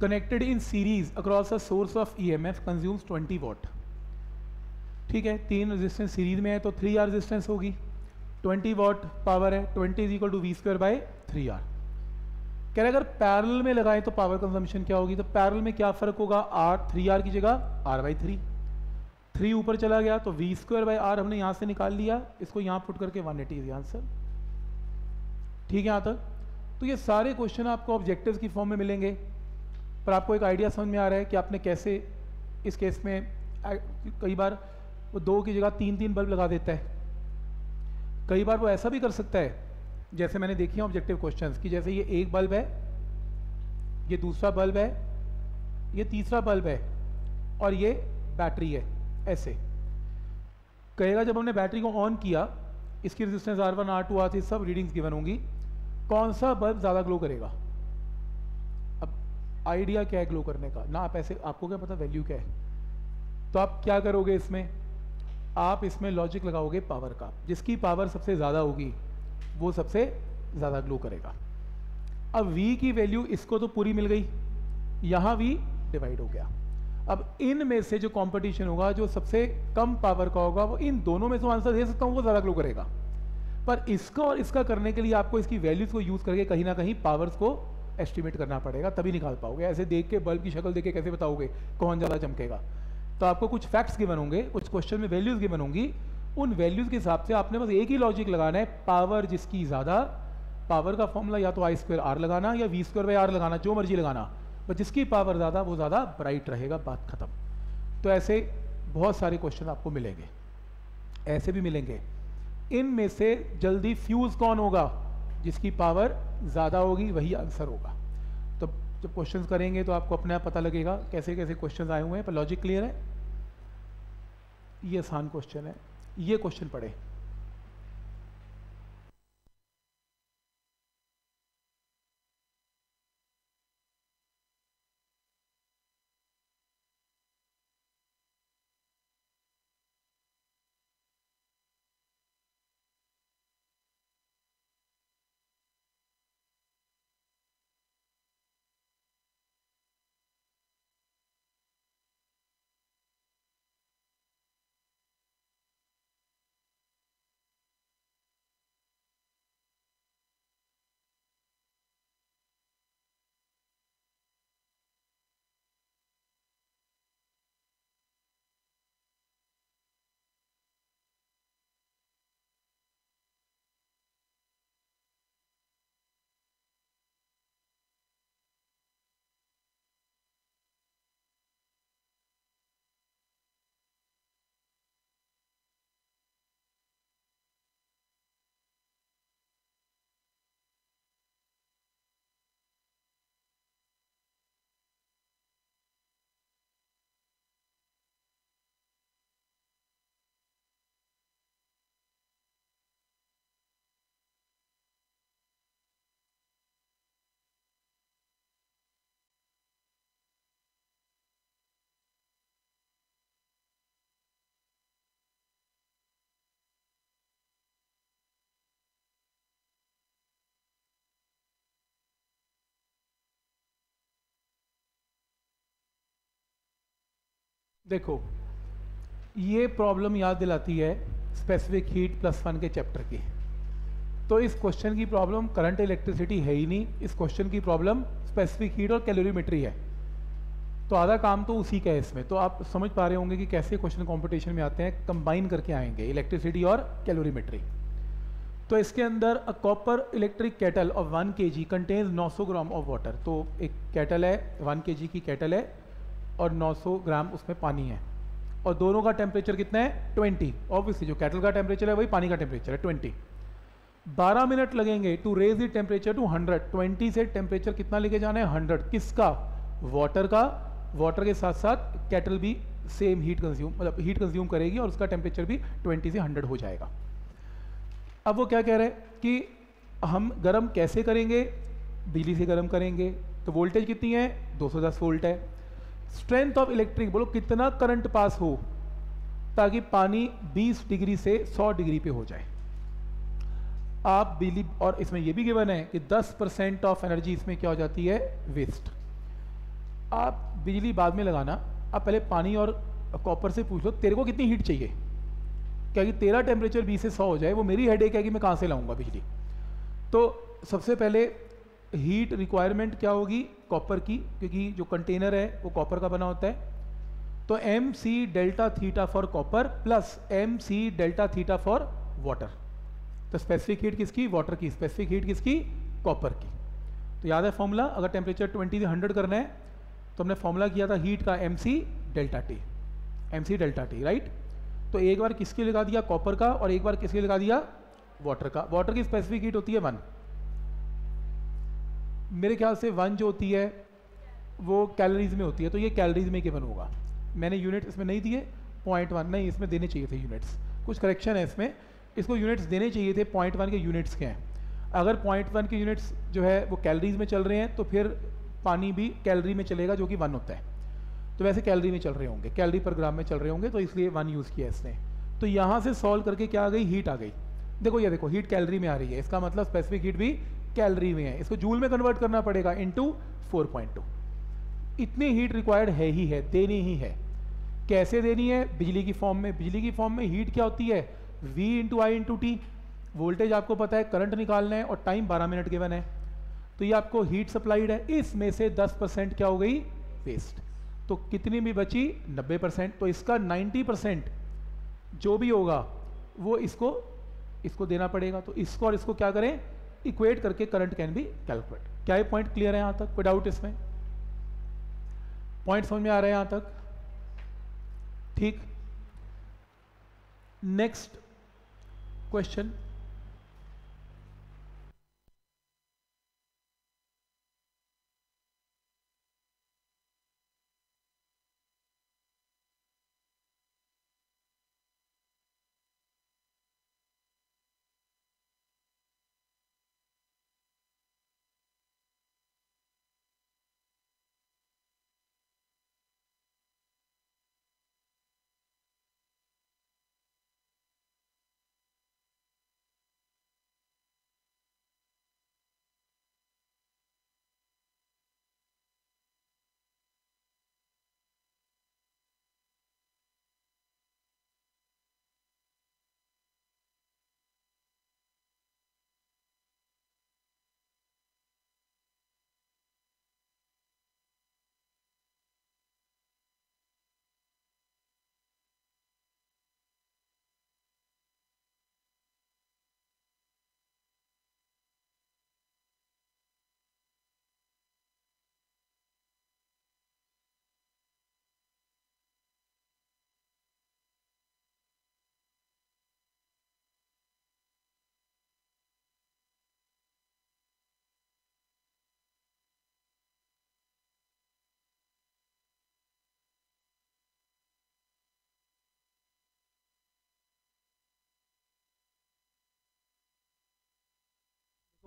connected in series across a source of EMF consumes 20 watt ठीक है, तीन रेजिस्टेंस सीरीज़ में है तो थ्री आर रेजिस्टेंस होगी। 20 वॉट पावर है 20 is equal to V square by three R कह रहे अगर पैरल में लगाएँ तो पावर कंजम्पशन क्या होगी? तो पैरल में क्या फ़र्क होगा? आर थ्री आर की जगह आर बाई थ्री थ्री ऊपर चला गया तो वी स्क्वायर बाई आर हमने यहाँ से निकाल लिया। इसको यहाँ पुट करके वन एटी आंसर ठीक है यहाँ तक? तो ये सारे क्वेश्चन आपको ऑब्जेक्टिव्स की फॉर्म में मिलेंगे। पर आपको एक आइडिया समझ में आ रहा है कि आपने कैसे इस केस में कई बार वो दो की जगह तीन तीन बल्ब लगा देता है। कई बार वो ऐसा भी कर सकता है, जैसे मैंने देखी है ऑब्जेक्टिव क्वेश्चंस कि, जैसे ये एक बल्ब है, ये दूसरा बल्ब है, ये तीसरा बल्ब है, और ये बैटरी है, ऐसे। कहेगा जब हमने बैटरी को ऑन किया, इसकी resistance R one R two R three सब रीडिंग्स गिवन होंगी। कौन सा बल्ब ज़्यादा ग्लो करेगा? अब आइडिया क्या है ग्लो करने का? ना, आप ऐसे, आपको क्या पता वैल्यू क्या है? तो आप क्या करोगे इसमें? आप इसमें लॉजिक लगाओगे पावर का। जिसकी पावर सबसे ज़्यादा होगी, वो सबसे ज़्यादा ग्लो करेगा। अब V की वैल्यू, इसको तो पूरी मिल गई। यहाँ V डिवाइड हो गया। अब इन में से जो कंपटीशन होगा, जो सबसे कम पावर का होगा, वो इन दोनों में से आंसर दे सकता हूँ, वो ज़्यादा ग्लो करेगा। पर इसका और इसका करने के लिए आपको इसकी वैल्यूज़ को यूज़ करके कहीं ना कहीं पावर्स को एस्टिमेट करना पड़ेगा, तभी निकाल पाओगे। ऐसे देख के बल्ब की शक्ल देख के कैसे बताओगे कौन ज़्यादा चमकेगा। तो आपको कुछ फैक्ट्स गिवन होंगे, कुछ क्वेश्चन में वैल्यूज़ गिवन होंगी। उन वैल्यूज़ के हिसाब से आपने बस एक ही लॉजिक लगाना है पावर जिसकी ज़्यादा पावर का फॉर्मूला या तो आई स्क्वायर आर लगाना या वी स्क्वायर बाई आर लगाना, जो मर्ज़ी लगाना। बस जिसकी पावर ज़्यादा, वो ज़्यादा ब्राइट रहेगा, बात खत्म। तो ऐसे बहुत सारे क्वेश्चन आपको मिलेंगे। ऐसे भी मिलेंगे। इनमें से जल्दी फ्यूज कौन होगा? जिसकी पावर ज़्यादा होगी, वही आंसर होगा। तो जब क्वेश्चन करेंगे तो आपको अपने आप पता लगेगा कैसे कैसे क्वेश्चन आए हुए हैं, पर लॉजिक क्लियर है? ये आसान क्वेश्चन है। ये क्वेश्चन पढ़े। देखो, ये प्रॉब्लम याद दिलाती है स्पेसिफिक हीट प्लस वन के चैप्टर की। तो इस क्वेश्चन की प्रॉब्लम करंट इलेक्ट्रिसिटी है ही नहीं, इस क्वेश्चन की प्रॉब्लम स्पेसिफिक हीट और कैलोरीमेट्री है। तो आधा काम तो उसी का है इसमें। तो आप समझ पा रहे होंगे कि कैसे क्वेश्चन कंपटीशन में आते हैं कंबाइन करके आएँगे इलेक्ट्रिसिटी और कैलोरीमेट्री तो इसके अंदर a copper electric kettle of one K G contains now gram of water तो एक कैटल है वन के जी की कैटल है और 900 ग्राम उसमें पानी है। और दोनों का टेम्परेचर कितना है? 20 ऑब्वियसली जो कैटल का टेम्परेचर है, वही पानी का टेम्परेचर है 20 12 मिनट लगेंगे to raise the temperature to 100 20 से टेम्परेचर कितना लेके जाना है? 100 किसका? वाटर का। वाटर के साथ साथ कैटल भी सेम हीट कंज्यूम मतलब हीट कंज्यूम करेगी और उसका टेम्परेचर भी 20 से 100 हो जाएगा। अब वो क्या कह रहे हैं? कि हम गर्म कैसे करेंगे? बिजली से गर्म करेंगे। तो वोल्टेज कितनी है? 210 वोल्ट है। स्ट्रेंथ ऑफ़ इलेक्ट्रिक बोलो, कितना करंट पास हो, ताकि पानी 20 डिग्री से 100 डिग्री पे हो जाए। आप बिजली, और इसमें यह भी गिवन है कि 10 परसेंट ऑफ़ एनर्जी इसमें क्या हो जाती है? वेस्ट आप बिजली बाद में लगाना, आप पहले पानी और कॉपर से पूछ लो, तेरे को कितनी हीट चाहिए? क्या कि तेरा टेम्परेचर बीस से सौ हो जाए, वो मेरी हेड है कि मैं कहाँ से लाऊँगा बिजली? तो सबसे पहले हीट रिक्वायरमेंट क्या होगी? कॉपर की, क्योंकि जो कंटेनर है, वो कॉपर का बना होता है। तो M C delta theta for copper plus M C delta theta for water तो स्पेसिफिक हीट किसकी? वाटर की। स्पेसिफिक हीट किसकी? कॉपर की। तो याद है फॉर्मूला अगर टेम्परेचर 20 से 100 करना है तो हमने फॉर्मूला किया था हीट का M C delta T M C delta T right तो एक बार किसके लगा दिया? कॉपर का, और एक बार किसके लगा दिया? वाटर का। वाटर की स्पेसिफिक हीट होती है वन मेरे ख्याल से वन जो होती है, वो कैलोरीज में होती है तो ये कैलोरीज में गिवन होगा। मैंने यूनिट इसमें नहीं दिए पॉइंट वन नहीं, इसमें देने चाहिए थे यूनिट्स कुछ करेक्शन है इसमें। इसको यूनिट्स देने चाहिए थे पॉइंट वन के यूनिट्स के हैं? अगर पॉइंट वन के यूनिट्स जो है, वो कैलरीज में चल रहे हैं तो फिर पानी भी कैलरी में चलेगा, जो कि वन होता है। तो वैसे कैलरी में चल रहे होंगे कैलरी पर ग्राम में चल रहे होंगे तो इसलिए वन यूज़ किया इसने। तो यहाँ से सॉल्व करके क्या आ गई? हीट आ गई। देखो ये देखो हीट कैलरी में आ रही है। इसका मतलब स्पेसिफिक हीट भी कैलोरी में है। इसको जूल में कन्वर्ट करना पड़ेगा इनटू 4.2 इतनी हीट रिक्वायर्ड है ही है, देनी ही है। कैसे देनी है? बिजली की फॉर्म में। बिजली की फॉर्म में हीट क्या होती है? V into I into T voltage आपको पता है करंट निकालना है और टाइम 12 मिनट गिवन है। तो ये आपको हीट सप्लाइड है। इसमें से 10 परसेंट क्या हो गई? वेस्ट तो कितनी भी बची? 90 परसेंट। तो इसका 90 परसेंट जो भी होगा, वो इसको इसको देना पड़ेगा। तो इसको और इसको क्या करें? इक्वेट करके करंट कैन बी कैलकुलेट क्या ये पॉइंट क्लियर है यहाँ तक? कोई डाउट इसमें? पॉइंट समझ में आ रहे हैं यहाँ तक? ठीक. नेक्स्ट क्वेश्चन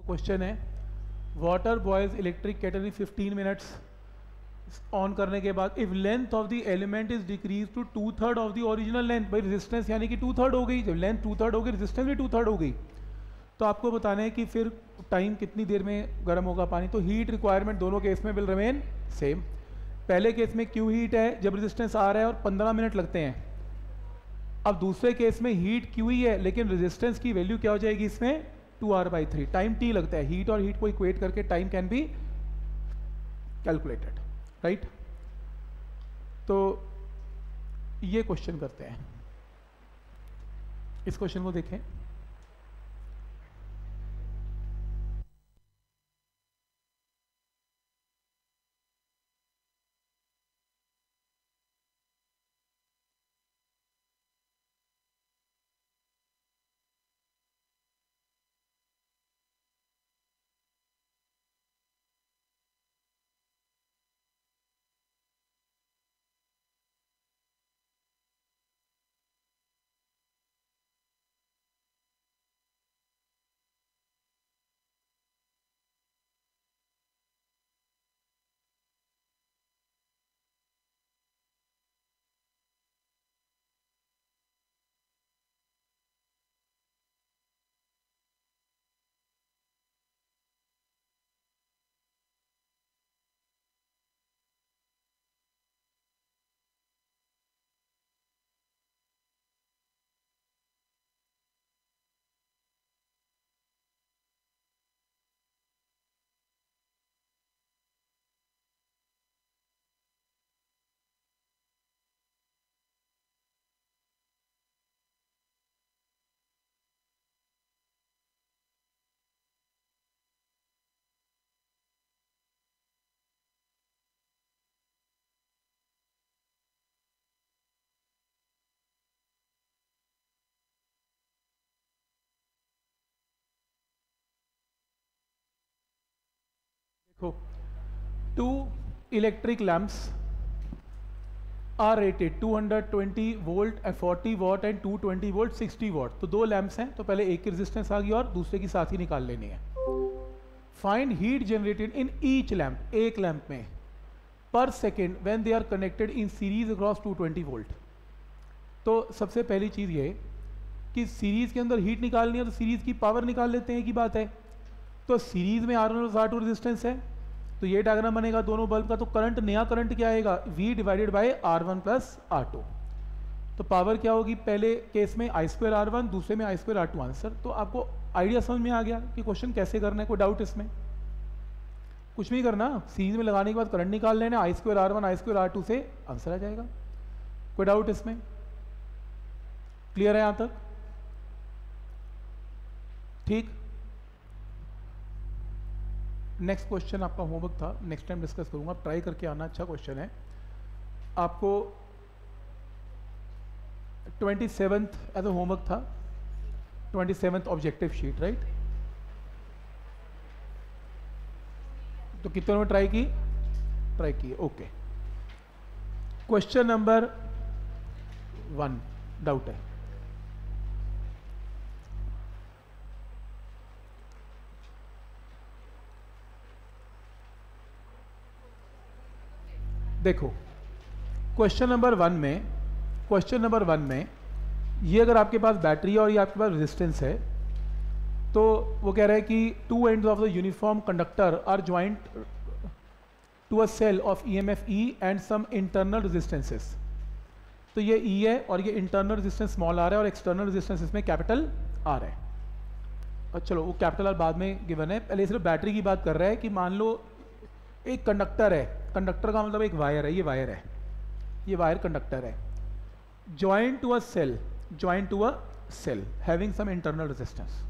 क्वेश्चन है water boils electric kettle 15 minutes on करने के बाद if length of the element is decrease to two third of the original length भाई रेजिस्टेंस यानी कि टू थर्ड हो गई, जब लेंथ टू थर्ड हो गई रेजिस्टेंस भी टू थर्ड हो गई तो आपको बताना है कि फिर टाइम कितनी देर में गर्म होगा पानी? तो हीट रिक्वायरमेंट दोनों केस में विल रिमेन सेम पहले केस में क्यू हीट है? जब रेजिस्टेंस आ रहा है और 15 मिनट लगते हैं। अब दूसरे केस में हीट क्यू ही है, लेकिन रेजिस्टेंस की वैल्यू क्या हो जाएगी इसमें? Two R by three. Time T लगता है। हीट और हीट को इक्वेट करके time can be calculated, right? तो ये क्वेश्चन करते हैं। इस क्वेश्चन को देखें। देखो two electric lamps are rated 220 volt 40 watt and 220 volt 60 watt तो दो लैंप्स हैं तो पहले एक की रेजिस्टेंस आ गई और दूसरे की साथ ही निकाल लेनी है। Find heat generated in each lamp एक लैंप में per second when they are connected in series across 220 volt तो सबसे पहली चीज़ ये, कि सीरीज़ के अंदर हीट निकालनी है तो सीरीज़ की पावर निकाल लेते हैं की बात है। तो सीरीज़ में आर वन और रेजिस्टेंस है तो ये डायग्राम बनेगा दोनों बल्ब का तो करंट नया करंट क्या आएगा? V divided by R one plus R तो पावर क्या होगी? पहले केस में आई स्क्वायर आर वन दूसरे में I square R two answer तो आपको आइडिया समझ में आ गया कि क्वेश्चन कैसे करना है? कोई डाउट इसमें? कुछ नहीं करना सीरीज़ में लगाने के बाद करंट निकाल लेना I square R one I square R two से आंसर आ जाएगा. कोई डाउट इसमें? क्लियर है यहाँ तक? ठीक? नेक्स्ट क्वेश्चन आपका होमवर्क था नेक्स्ट टाइम डिस्कस करूँगा। ट्राई करके आना अच्छा क्वेश्चन है। आपको twenty seventh as a homework था। Twenty seventh objective sheet right तो कितने में ट्राई की? ट्राई की okay question number one doubt है। देखो क्वेश्चन नंबर वन में क्वेश्चन नंबर वन में, ये अगर आपके पास बैटरी और ये आपके पास रेजिस्टेंस है तो वो कह रहा है कि two ends of the uniform conductor are joined to a cell of E M F E and some internal resistances तो ये ई e है और ये इंटरनल रेजिस्टेंस स्मॉल आ रहा है और एक्सटर्नल रेजिस्टेंस इसमें कैपिटल आर है। और चलो, वो कैपिटल आर बाद में गिवन है। पहले सिर्फ़ बैटरी की बात कर रहा है कि मान लो एक कंडक्टर है कंडक्टर का मतलब एक वायर है, ये वायर है। ये वायर कंडक्टर है। Join to a cell join to a cell having some internal resistance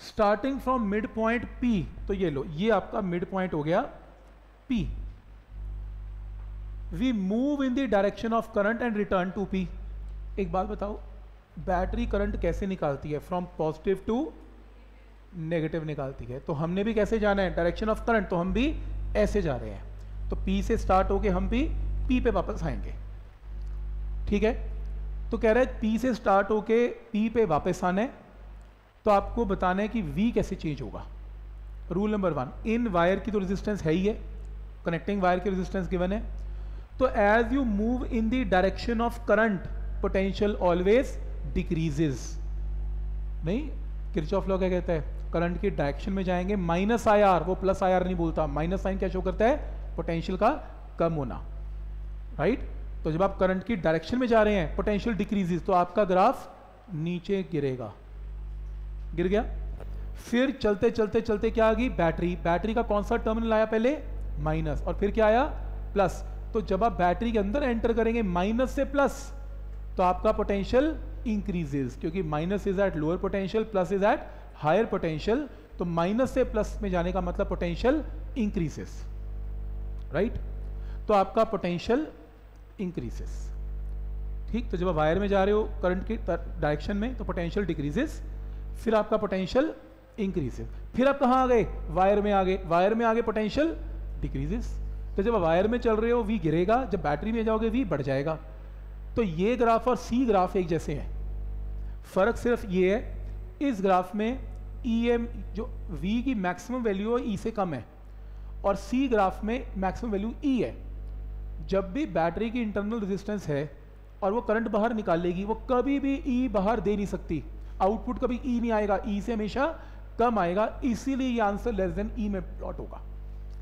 starting from mid point P तो ये लो, ये आपका मिड पॉइंट हो गया P we move in the direction of current and return to P एक बात बताओ बैटरी करंट कैसे निकालती है? फ्रॉम पॉजिटिव टू नेगेटिव निकालती है। तो हमने भी कैसे जाना है? डायरेक्शन ऑफ़ करंट तो हम भी ऐसे जा रहे हैं। तो P से स्टार्ट होके हम भी P पे वापस आएँगे। ठीक है? तो कह रहे हैं P से स्टार्ट होके P पे वापस आना तो आपको बताना है कि वी कैसे चेंज होगा। रूल नंबर वन इन वायर की तो रेजिस्टेंस है ही है। कनेक्टिंग वायर की रेजिस्टेंस गिवन है। तो as you move in the direction of current potential always decreases नहीं? किरचॉफ लॉ क्या कहता है? करंट की डायरेक्शन में जाएँगे। माइनस आई आर वो प्लस आई आर नहीं बोलता। माइनस साइन क्या शो करता है? पोटेंशियल का कम होना। राइट तो जब आप करंट की डायरेक्शन में जा रहे हैं पोटेंशियल डिक्रीजेस तो आपका ग्राफ नीचे गिरेगा। गिर गया? फिर चलते चलते चलते क्या आ गई? बैटरी बैटरी का कौन सा टर्मिनल आया पहले? माइनस और फिर क्या आया? प्लस तो जब आप बैटरी के अंदर एंटर करेंगे माइनस से प्लस तो आपका पोटेंशियल इंक्रीजेस क्योंकि minus is at lower potential plus is at higher potential तो माइनस से प्लस में जाने का मतलब पोटेंशियल इंक्रीजेस राइट तो आपका पोटेंशियल इंक्रीजेस ठीक? तो जब आप वायर में जा रहे हो करंट की डायरेक्शन में तो पोटेंशियल डिक्रीजेस फिर आपका पोटेंशियल इंक्रीजेस फिर आप कहाँ आ गए? वायर में आ गए. वायर में आगे पोटेंशियल डिक्रीजेस तो जब वायर में चल रहे हो वी गिरेगा. जब बैटरी में जाओगे वी बढ़ जाएगा. तो ये ग्राफ और सी ग्राफ एक जैसे हैं. फ़र्क सिर्फ़ ये है इस ग्राफ में ई e एम जो वी की मैक्सिमम वैल्यू है ई e से कम है और सी ग्राफ में मैक्सिमम वैल्यू ई है। जब भी बैटरी की इंटरनल रेजिस्टेंस है और वो करंट बाहर निकालेगी, वो कभी भी ई e बाहर दे नहीं सकती। आउटपुट कभी ई नहीं आएगा ई से हमेशा कम आएगा, इसीलिए ये आंसर लेस देन ई में प्लॉट होगा।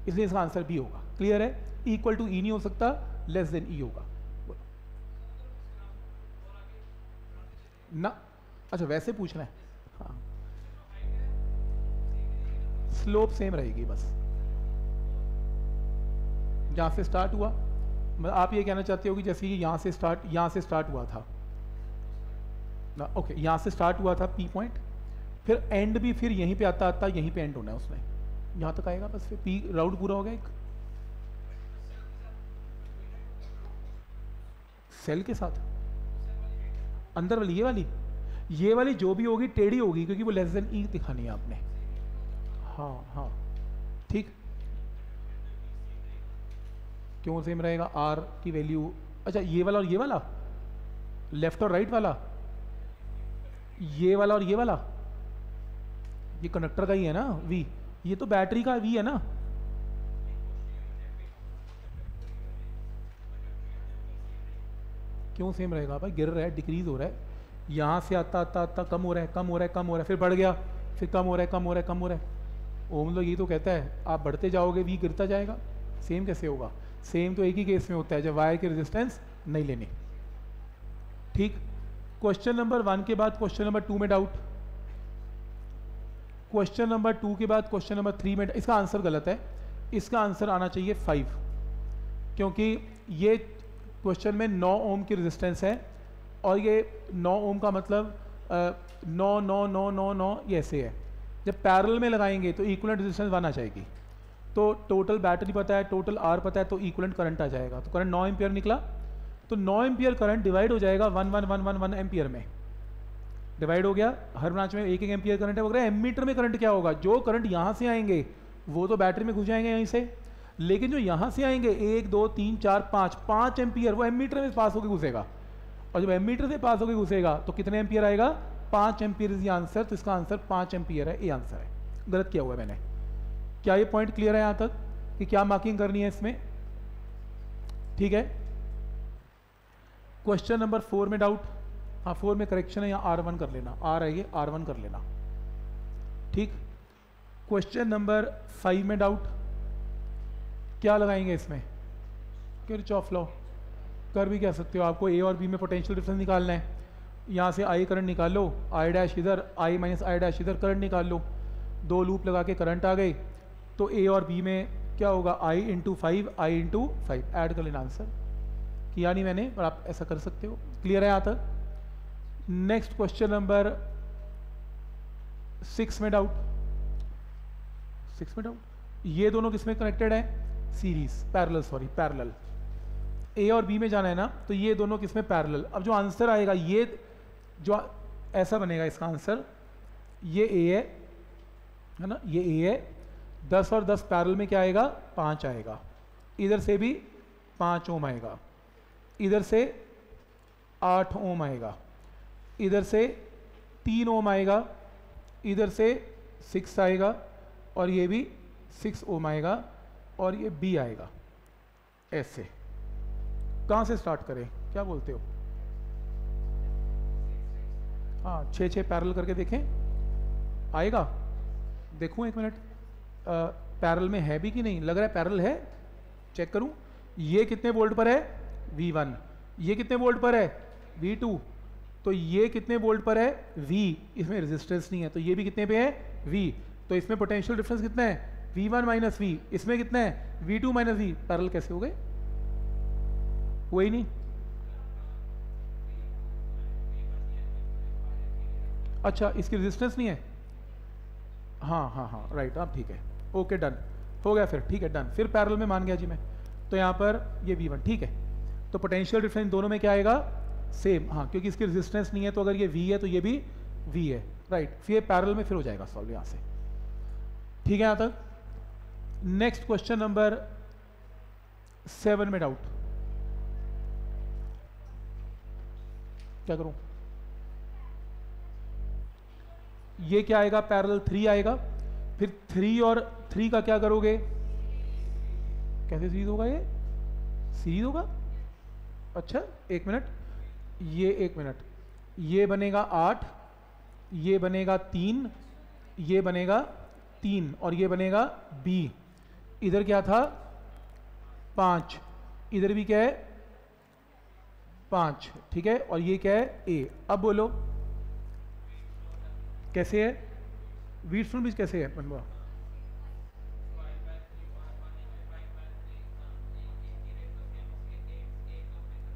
इसलिए इसका आंसर बी होगा। क्लियर है? इक्वल टू ई नहीं हो सकता लेस देन ई होगा। ना अच्छा वैसे पूछना है हाँ। स्लोप सेम रहेगी बस। जहाँ से स्टार्ट हुआ मतलब आप ये कहना चाहते हो कि जैसे कि यहाँ से स्टार्ट यहाँ से स्टार्ट हुआ था। ना ओके यहाँ से स्टार्ट हुआ था पी पॉइंट फिर एंड भी फिर यहीं पे आता आता, यहीं पे एंड होना है उसमें। यहाँ तक आएगा बस, फिर पी राउंड पूरा हो गया एक। सेल के साथ। अंदर वाली, ये वाली? ये वाली जो भी होगी, टेढ़ी होगी, क्योंकि वो लेस देन ई दिखानी है आपने। हाँ हाँ। ठीक। क्यों सेम रहेगा? आर की वैल्यू अच्छा ये वाला और ये वाला? लेफ़्ट और राइट वाला? ये वाला और ये वाला? ये कंडक्टर का ही है ना वी ये तो बैटरी का वी है ना? क्यों सेम रहेगा? भाई, गिर रहा है डिक्रीज हो रहा है। यहाँ से आता आता आता, कम हो रहा है, कम हो रहा है, कम हो रहा है, फिर बढ़ गया, फिर कम हो रहा है, कम हो रहा है, कम हो रहा है। ओम लोग ये तो कहता है, आप बढ़ते जाओगे वी गिरता जाएगा। सेम कैसे होगा? सेम तो एक ही केस में होता है, जब वायर की रेजिस्टेंस नहीं लेनी। ठीक? क्वेश्चन नंबर वन के बाद क्वेश्चन नंबर टू में डाउट क्वेश्चन नंबर टू के बाद क्वेश्चन नंबर थ्री में इसका आंसर गलत है। इसका आंसर आना चाहिए फाइव क्योंकि ये क्वेश्चन में नौ ओम की रेजिस्टेंस है, और ये नौ ओम का मतलब नौ नौ नौ नौ नौ, ये ऐसे है। जब पैरल में लगाएँगे तो इक्वलेंट रेजिस्टेंस वन आ जाएगी। तो टोटल बैटरी पता है टोटल आर पता है तो इक्वलेंट करंट आ जाएगा। तो करंट नौ एम्पियर निकला तो नौ एम्पियर करंट डिवाइड हो जाएगा one one one one one ampere में। डिवाइड हो गया, हर ब्रांच में एक एक एम्पियर करंट है वगैरह एमीटर में करंट क्या होगा? जो करंट यहाँ से आएँगे, वो तो बैटरी में घुस जाएँगे यहीं से। लेकिन जो यहाँ से आएँगे, एक, दो, तीन, चार, पाँच पाँच एम्पियर वो एमीटर में पास होकर घुसेगा। और जब एमीटर से पास होकर घुसेगा तो कितने एम्पियर आएगा? पाँच एम्पियर इज़ आंसर तो इसका आंसर पाँच एम्पियर है ये आंसर है। गलत किया हुआ है मैंने। क्या ये पॉइंट क्लियर है यहाँ तक कि क्या मार्किंग करनी है इसमें? ठीक है। क्वेश्चन नंबर फोर में डाउट हाँ फोर में करेक्शन है या आर वन कर लेना। आर है ये आर वन कर लेना। ठीक। क्वेश्चन नंबर फाइव में डाउट क्या लगाएँगे इसमें? किर्च ऑफ़ लॉ कर भी कह सकते हो? आपको ए और बी में पोटेंशियल डिफरेंस निकालना है। यहाँ से आई करंट निकाल लो आई डैश इधर आई माइनस आई डैश इधर करंट निकाल लो। दो लूप लगा के करंट आ गए। तो ए और बी में क्या होगा? I into five I into five add कर लेना आंसर किया नहीं मैंने, पर आप ऐसा कर सकते हो। क्लियर है यहाँ तक? नेक्स्ट क्वेश्चन नंबर सिक्स में डाउट सिक्स में डाउट ये दोनों किसमें कनेक्टेड है? Series parallel sorry parallel A और बी में जाना है ना तो ये दोनों किसमें पैरल अब जो आंसर आएगा, ये जो ऐसा बनेगा इसका आंसर। ये ए है है ना? ये ए है। दस और दस पैरल में क्या आएगा? पाँच आएगा। इधर से भी पाँच ओम आएगा। इधर से आठ ओम आएगा। इधर से तीन ओम आएगा। इधर से सिक्स आएगा और ये भी सिक्स ओम आएगा और ये बी आएगा। ऐसे। कहाँ से स्टार्ट करें? क्या बोलते हो? हाँ छः छः पैरल करके देखें। आएगा? देखूँ एक मिनट। पैरल में है भी कि नहीं? लग रहा है पैरल है? चेक करूँ। ये कितने वोल्ट पर है? V1 ये कितने वोल्ट पर है? V2 तो ये कितने वोल्ट पर है? V इसमें रेजिस्टेंस नहीं है। तो ये भी कितने पे है? V तो इसमें पोटेंशियल डिफरेंस कितना है? V1 माइनस वी इसमें कितना है? V2 माइनस वी पैरल कैसे हो गए? हुआ ही नहीं। अच्छा इसकी रेजिस्टेंस नहीं है? हाँ हाँ हाँ राइट आप ठीक है। ओके डन हो गया फिर, ठीक है डन फिर पैरल में मान गया जी मैं। तो यहाँ पर ये वी वन ठीक है। तो पोटेंशियल डिफरेंस दोनों में क्या आएगा? सेम हाँ क्योंकि इसकी रेजिस्टेंस नहीं है तो अगर ये वी है तो ये भी वी है राइट फिर पैरल में फिर हो जाएगा सॉल्व यहाँ से। ठीक है यहाँ तक? नेक्स्ट क्वेश्चन नंबर सेवन में डाउट क्या करूँ? ये क्या आएगा? पैरल थ्री आएगा। फिर थ्री और थ्री का क्या करोगे? कैसे सीरीज़ होगा ये? सीरीज़ होगा? अच्छा एक मिनट ये एक मिनट ये बनेगा आठ, ये बनेगा तीन, ये बनेगा तीन और ये बनेगा बी इधर क्या था? पाँच। इधर भी क्या है? पाँच। ठीक है? और ये क्या है? ए अब बोलो। कैसे है? वीट फ्रॉम बीच कैसे है मनवा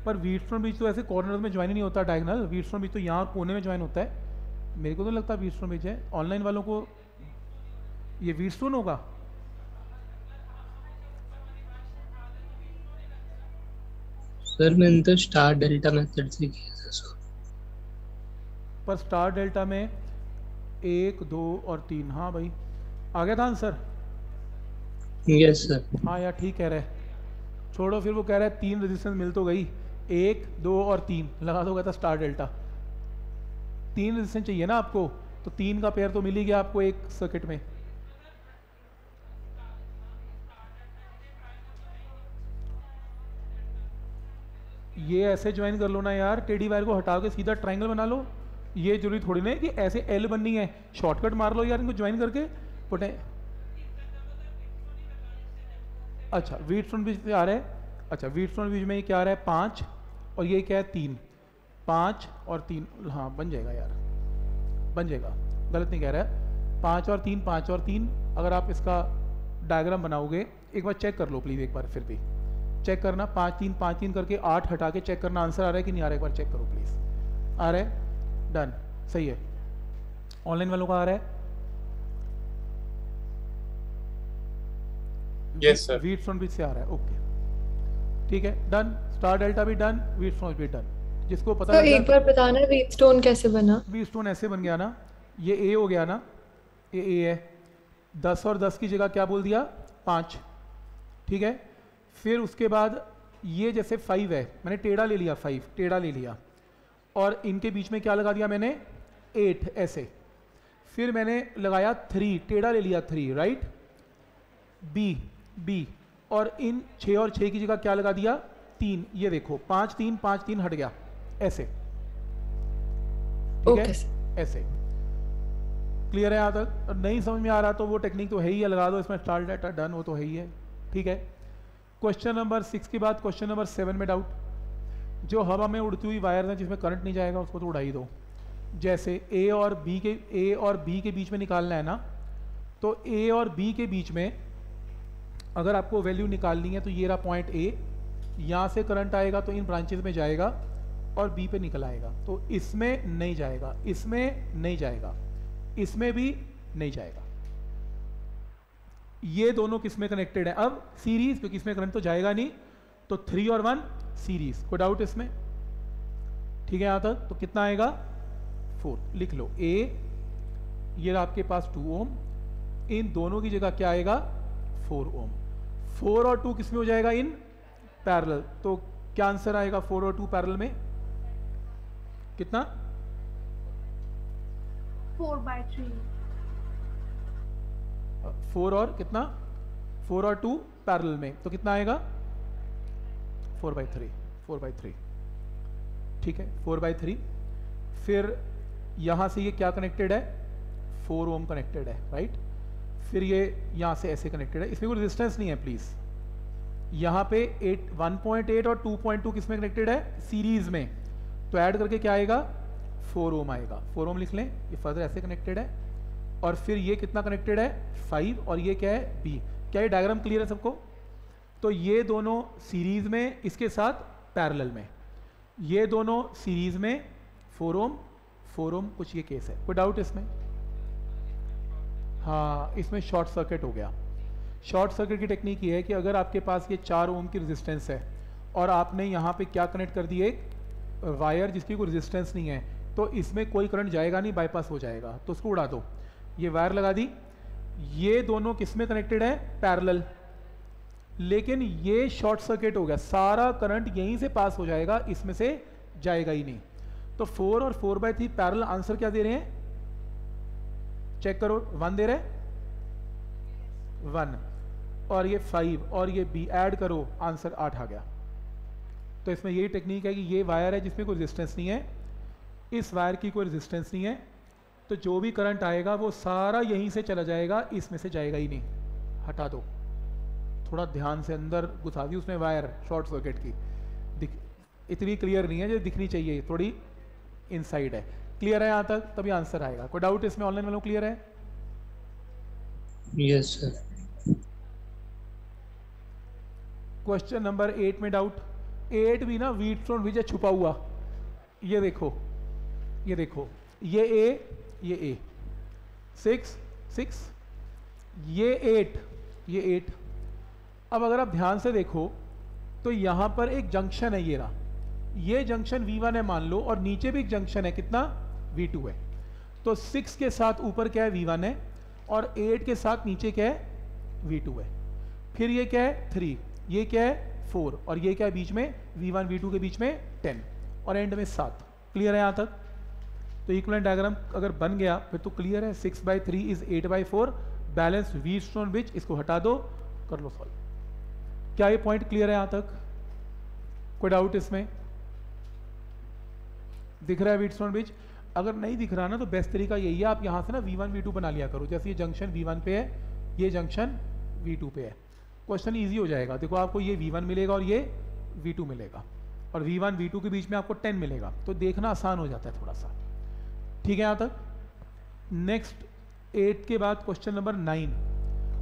पर वीट फ्रॉम बीच तो ऐसे कॉर्नर में ज्वाइन नहीं होता डायगनल वीट फ्रॉम बीच तो यहाँ कोने में ज्वाइन होता है। मेरे को तो लगता है वीट फ्रॉम बीच है। ऑनलाइन वालों को ये वीट स्टोन होगा? सर मैंने तो स्टार डेल्टा मेथड से किया था सर। पर स्टार डेल्टा में एक दो और तीन। हाँ भाई। आ गया था आंसर यस सर हाँ यार ठीक कह रहे हैं। छोड़ो फिर वो कह रहा है तीन रेजिस्टेंस मिल तो गई। एक दो और तीन। लगा दोगे था स्टार डेल्टा तीन रेजिस्टेंस चाहिए ना आपको? तो तीन का पेयर तो मिल ही गया आपको एक सर्किट में। ये ऐसे ज्वाइन कर लो ना यार। टेडी वायर को हटा के सीधा ट्रायंगल बना लो। ये ज़रूरी थोड़ी नहीं कि ऐसे एल बननी है। शॉर्टकट मार लो यार, इनको ज्वाइन करके। पोटे अच्छा वीट फ्रंट बीच आ रहा है। अच्छा वीट फ्रंट बीच में ये क्या आ रहा है? पाँच, और ये क्या है? तीन। पाँच और तीन। हाँ बन जाएगा यार। बन जाएगा। गलत नहीं कह रहा है। पाँच और तीन, पाँच और तीन। अगर आप इसका डायग्राम बनाओगे, एक बार चेक कर लो प्लीज़ एक बार फिर भी। चेक करना, पाँच तीन पाँच तीन करके आठ हटा के चेक करना। आंसर आ रहा है कि नहीं आ रहा है? एक बार चेक करो प्लीज़ आ रहा है? डन सही है। ऑनलाइन वालों का आ रहा है? यस सर वीट फ्रंट बीच से आ रहा है। ओके ठीक है। डन स्टार डेल्टा भी डन वीट फ्रंट भी डन जिसको पता तो एक बार बताना वीट स्टोन कैसे बना? वी स्टोन ऐसे बन गया ना। ये ए हो गया ना। ये ए है। दस और दस की जगह क्या बोल दिया? पाँच। ठीक है। फिर उसके बाद ये जैसे फाइव है। मैंने टेढ़ा ले लिया फाइव टेढ़ा ले लिया। और इनके बीच में क्या लगा दिया मैंने? एट ऐसे। फिर मैंने लगाया थ्री टेढ़ा ले लिया थ्री राइट बी बी और इन छः और छः की जगह क्या लगा दिया? तीन। ये देखो पाँच तीन पाँच तीन हट गया। ऐसे। ठीक है? ऐसे। क्लियर है यहाँ तक और नहीं समझ में आ रहा तो वो टेक्निक तो है ही है लगा दो इसमें स्टार डाटा डन वो तो है ही है। ठीक है? क्वेश्चन नंबर सिक्स के बाद क्वेश्चन नंबर सेवन में डाउट जो हवा में उड़ती हुई वायर है, जिसमें करंट नहीं जाएगा, उसको तो उड़ा ही दो। जैसे ए और बी के ए और बी के बीच में निकालना है ना तो ए और बी के बीच में अगर आपको वैल्यू निकालनी है तो ये रहा पॉइंट ए यहाँ से करंट आएगा तो इन ब्रांचेस में जाएगा और बी पे निकल आएगा। तो इसमें नहीं जाएगा, इसमें नहीं जाएगा, इसमें भी नहीं जाएगा। ये दोनों किसमें कनेक्टेड है? अब सीरीज़ क्योंकि इसमें करंट तो जाएगा नहीं तो थ्री और वन सीरीज़ कोई डाउट इसमें। ठीक है यहाँ तक। तो कितना आएगा? फोर लिख लो। ए ये रहा आपके पास टू ओम इन दोनों की जगह क्या आएगा? फोर ओम फोर और टू किसमें हो जाएगा इन? पैरल तो क्या आंसर आएगा फोर और टू पैरल में? कितना? फोर by थ्री फोर और कितना? फोर और टू पैरल में। तो कितना आएगा? Four by three, four by three. ठीक है, फोर बाई थ्री। फिर यहाँ से ये क्या कनेक्टेड है? फोर ओम कनेक्टेड है राइट फिर ये यहाँ से ऐसे कनेक्टेड है। इसमें कोई रेजिस्टेंस नहीं है प्लीज़ यहाँ पे एट, वन पॉइंट एट और टू पॉइंट टू किसमें कनेक्टेड है? सीरीज़ में। तो ऐड करके क्या आएगा? फोर ओम आएगा। फोर ओम लिख लें, ये फर्दर ऐसे कनेक्टेड है। और फिर ये कितना कनेक्टेड है? फाइव और ये क्या है? बी क्या ये डायग्राम क्लियर है सबको? तो ये दोनों सीरीज़ में इसके साथ पैरेलल में। ये दोनों सीरीज़ में फोर ओम फोर ओम कुछ ये केस है। कोई डाउट इसमें। हाँ इसमें शॉर्ट सर्किट हो गया। शॉर्ट सर्किट की टेक्निक ये है कि अगर आपके पास ये चार ओम की रेजिस्टेंस है और आपने यहाँ पे क्या कनेक्ट कर दिए एक वायर जिसकी कोई रेजिस्टेंस नहीं है तो इसमें कोई करंट जाएगा नहीं बाईपास हो जाएगा। तो उसको उड़ा दो। ये वायर लगा दी। ये दोनों किसमें कनेक्टेड है? पैरेलल लेकिन ये शॉर्ट सर्किट हो गया। सारा करंट यहीं से पास हो जाएगा, इसमें से जाएगा ही नहीं। तो फोर और four by three parallel answer क्या दे रहे हैं? चेक करो, वन दे रहे वन। और ये फाइव और ये बी, ऐड करो, आंसर आठ आ गया। तो इसमें यही टेक्निक है कि ये वायर है जिसमें कोई रेजिस्टेंस नहीं है। इस वायर की कोई रेजिस्टेंस नहीं है। तो जो भी करंट आएगा वो सारा यहीं से चला जाएगा, इसमें से जाएगा ही नहीं। हटा दो। थोड़ा ध्यान से अंदर घुसा दी उसमें वायर शॉर्ट सर्किट की। दिख इतनी क्लियर नहीं है जो दिखनी चाहिए थोड़ी इनसाइड है। क्लियर है यहाँ तक? तभी आंसर आएगा। कोई डाउट इसमें ऑनलाइन वालों क्लियर है? Yes sir question number eight में डाउट एट भी ना वीट स्टोन विजय छुपा हुआ। ये देखो ये देखो। ये ए ये ए सिक्स सिक्स ये एट ये एट अब अगर आप ध्यान से देखो तो यहाँ पर एक जंक्शन है ये रहा। ये जंक्शन V1 है मान लो, और नीचे भी एक जंक्शन है। कितना? V2 है। तो 6 के साथ ऊपर क्या है? V1 है, और 8 के साथ नीचे क्या है? V2 है। फिर ये क्या है? 3 ये क्या है? 4 और ये क्या है बीच में? V1 V2 के बीच में 10 और एंड में 7 क्लियर है यहाँ तक? तो इक्वलेंट डायग्राम अगर बन गया, फिर तो क्लियर है। Six by three is eight by four balance Wheatstone bridge इसको हटा दो। कर लो सॉल्व क्या ये पॉइंट क्लियर है यहाँ तक? कोई डाउट इसमें? दिख रहा है वीट स्टोन ब्रिज अगर नहीं दिख रहा ना तो बेस्ट तरीका यही है, आप यहाँ से ना वी वन वी टू बना लिया करो। जैसे ये जंक्शन वी वन पे है, ये जंक्शन वी टू पे है। क्वेश्चन ईजी हो जाएगा। देखो, आपको ये वी वन मिलेगा और ये वी टू मिलेगा। और वी वन वी टू के बीच में आपको टेन मिलेगा। तो देखना आसान हो जाता है थोड़ा सा ठीक है यहाँ तक? नेक्स्ट एट के बाद क्वेश्चन नंबर नाइन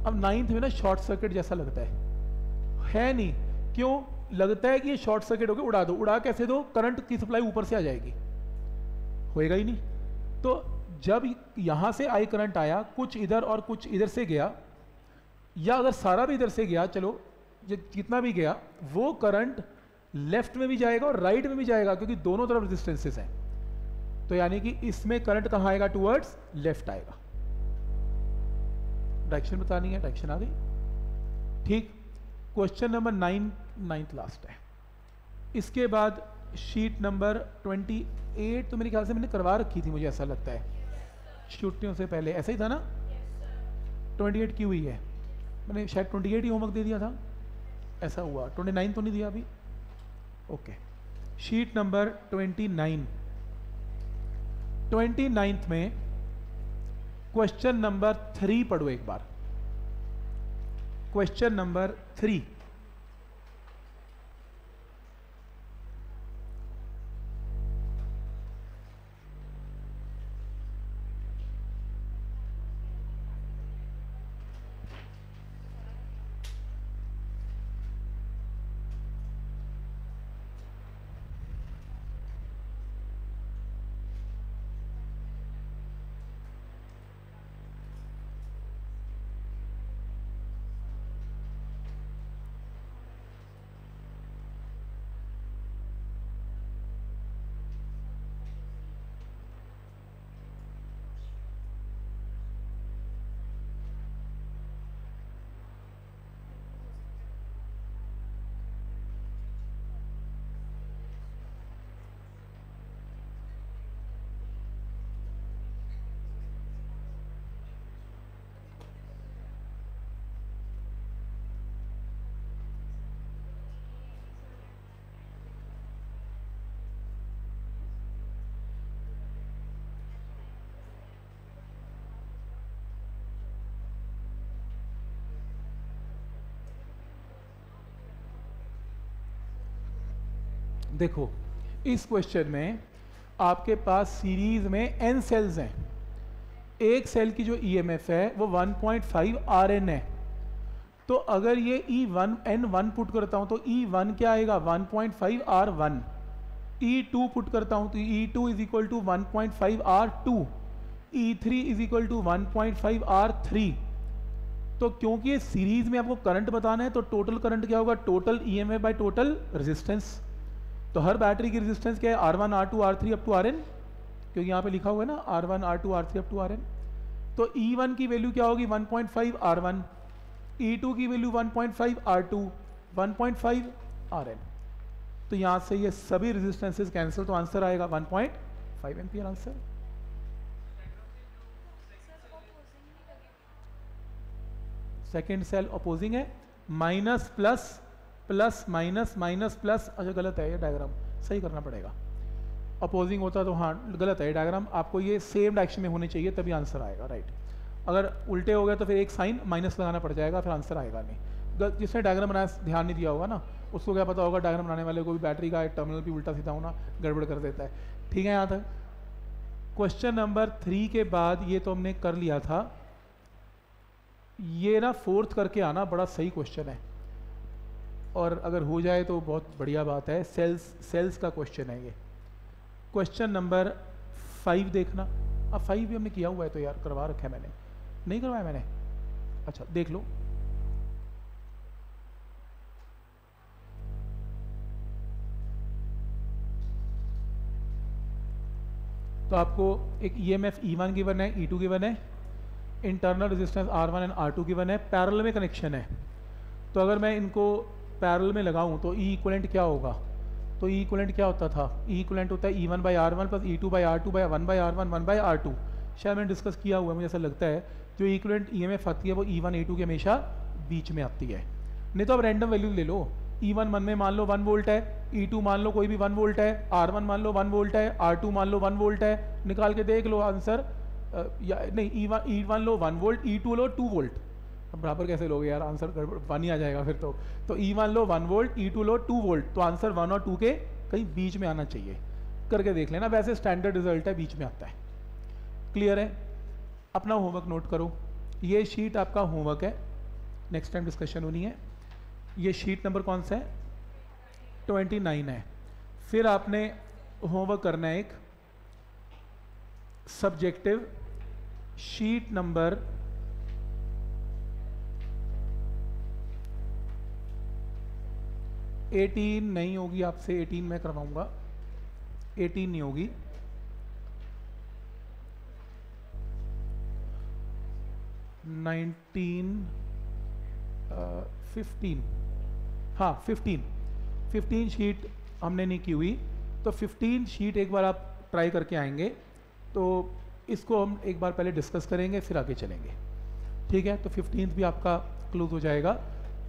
अब नाइन्थ में ना शॉर्ट सर्किट जैसा लगता है। है नहीं। क्यों? लगता है कि ये शॉर्ट सर्किट होकर उड़ा दो। उड़ा कैसे दो? करंट की सप्लाई ऊपर से आ जाएगी। होएगा ही नहीं। तो जब यहाँ से आई करंट आया, कुछ इधर और कुछ इधर से गया, या अगर सारा भी इधर से गया, चलो जितना भी गया, वो करंट लेफ़्ट में भी जाएगा और राइट में भी जाएगा, क्योंकि दोनों तरफ़ रेजिस्टेंसेस हैं। तो यानी कि इसमें करंट कहाँ आएगा? टूवर्ड्स लेफ़्ट आएगा। डायरेक्शन बतानी है? डायरेक्शन आ गई? ठीक। Question number nine, ninth last है। इसके बाद शीट नंबर ट्वेंटी एट तो मेरे ख्याल से मैंने करवा रखी थी, मुझे ऐसा लगता है। छुट्टियों से पहले, ऐसा ही था ना? ट्वेंटी एट की हुई है? मैंने शायद ट्वेंटी एट ही होमवर्क दे दिया था। ऐसा हुआ। ट्वेंटी नाइन तो नहीं दिया अभी। Okay sheet number twenty nine twenty ninth में क्वेश्चन नंबर थ्री पढ़ो एक बार। क्वेश्चन नंबर थ्री देखो, इस क्वेश्चन में आपके पास सीरीज़ में एन सेल्स हैं। एक सेल की जो ईएमएफ है, वो 1.5 पॉइंट आरएन है। तो अगर ये E one n one put करता हूँ तो ई वन क्या आएगा? 1.5 point R one E two put करता हूँ तो E two is equal to one point five R two E three is equal to one point five R three तो क्योंकि ये सीरीज़ में आपको करंट बताना है तो टोटल करंट क्या होगा? Total E M by total resistance तो हर बैटरी की रेजिस्टेंस क्या है? R one R two R three up to R n क्योंकि यहाँ पे लिखा हुआ है ना R one R two R three up to R n तो ई वन की वैल्यू क्या होगी? One point five R one E two की value one point five R two one point five R n तो यहाँ से ये सभी रेजिस्टेंसेज कैंसिल तो आंसर आएगा one point five ampere answer second cell opposing है minus plus plus minus minus plus अच्छा गलत है ये डायग्राम सही करना पड़ेगा। अपोजिंग होता तो हाँ गलत है डायग्राम आपको ये सेम डायरेक्शन में होने चाहिए, तभी आंसर आएगा राइट अगर उल्टे हो गए तो फिर एक साइन माइनस लगाना पड़ जाएगा, फिर आंसर आएगा नहीं। जिसने डायग्राम बनाया, ध्यान नहीं दिया होगा ना, उसको क्या पता होगा डायग्राम बनाने वाले को भी बैटरी का टर्मिनल भी उल्टा सीधा होना गड़बड़ कर देता है। ठीक है यहाँ तक? क्वेश्चन नंबर थ्री के बाद ये तो हमने कर लिया था। ये ना फोर्थ करके आना बड़ा सही क्वेश्चन है। और अगर हो जाए तो बहुत बढ़िया बात है। सेल्स सेल्स का क्वेश्चन है ये। क्वेश्चन नंबर फाइव देखना। अब फाइव भी हमने किया हुआ है तो यार करवा रखा है मैंने। नहीं करवाया मैंने? अच्छा देख लो। तो आपको एक E M F E one given है ई टू गिवन है। Internal resistance R one and R two given है। पैरल में कनेक्शन है। तो अगर मैं इनको पैरल में लगाऊँ तो ई इक्वलेंट क्या होगा? तो ई इक्वलेंट क्या होता था? ई इक्वलेंट होता है E one by R one plus E two by R two by one by R one one by R two शायद मैंने डिस्कस किया हुआ है, मुझे ऐसा लगता है, जो इक्वलेंट ई एम एफ़ आती है, वो ई वन ई टू के हमेशा बीच में आती है। नहीं तो अब रैंडम वैल्यू ले लो। ई वन वन में मान लो वन वोल्ट है ई टू मान लो कोई भी वन वोल्ट है आर वन मान लो वन वोल्ट है आर टू मान लो वन वोल्ट है। निकाल के देख लो आंसर या, नहीं ई वन ई वन लो वन वोल्ट ई टू लो टू वोल्ट बराबर कैसे लोगे यार? आंसर वन ही आ जाएगा फिर तो। तो ई वन लो वन वोल्ट ई टू लो टू वोल्ट तो आंसर वन और टू के कहीं बीच में आना चाहिए। करके देख लेना, वैसे स्टैंडर्ड रिज़ल्ट है, बीच में आता है। क्लियर है? अपना होमवर्क नोट करो। ये शीट आपका होमवर्क है। नेक्स्ट टाइम डिस्कशन होनी है। ये शीट नंबर कौन सा है? ट्वेंटी नाइन है। फिर आपने होमवर्क करना है एक सब्जेक्टिव शीट नंबर एटीन नहीं होगी आपसे, एटीन मैं करवाऊँगा। एटीन नहीं होगी। Nineteen fifteen. हाँ फिफ्टीन। फिफ्टीन शीट हमने नहीं की हुई। तो फिफ्टीन शीट एक बार आप ट्राई करके आएँगे। तो इसको हम एक बार पहले डिस्कस करेंगे, फिर आगे चलेंगे। ठीक है? तो फिफ्टीन भी आपका क्लोज हो जाएगा।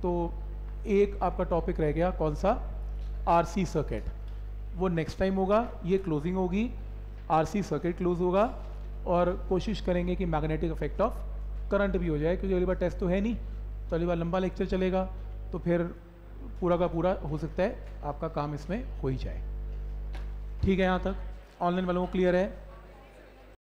तो एक आपका टॉपिक रह गया, कौन सा? आरसी सर्किट वो नेक्स्ट टाइम होगा, ये क्लोजिंग होगी आरसी सर्किट क्लोज होगा, और कोशिश करेंगे कि मैग्नेटिक इफ़ेक्ट ऑफ़ करंट भी हो जाए, क्योंकि अगली बार टेस्ट तो है नहीं तो अगली बार लंबा लेक्चर चलेगा तो फिर पूरा का पूरा हो सकता है, आपका काम इसमें हो ही जाए। ठीक है यहाँ तक? ऑनलाइन वालों को क्लियर है।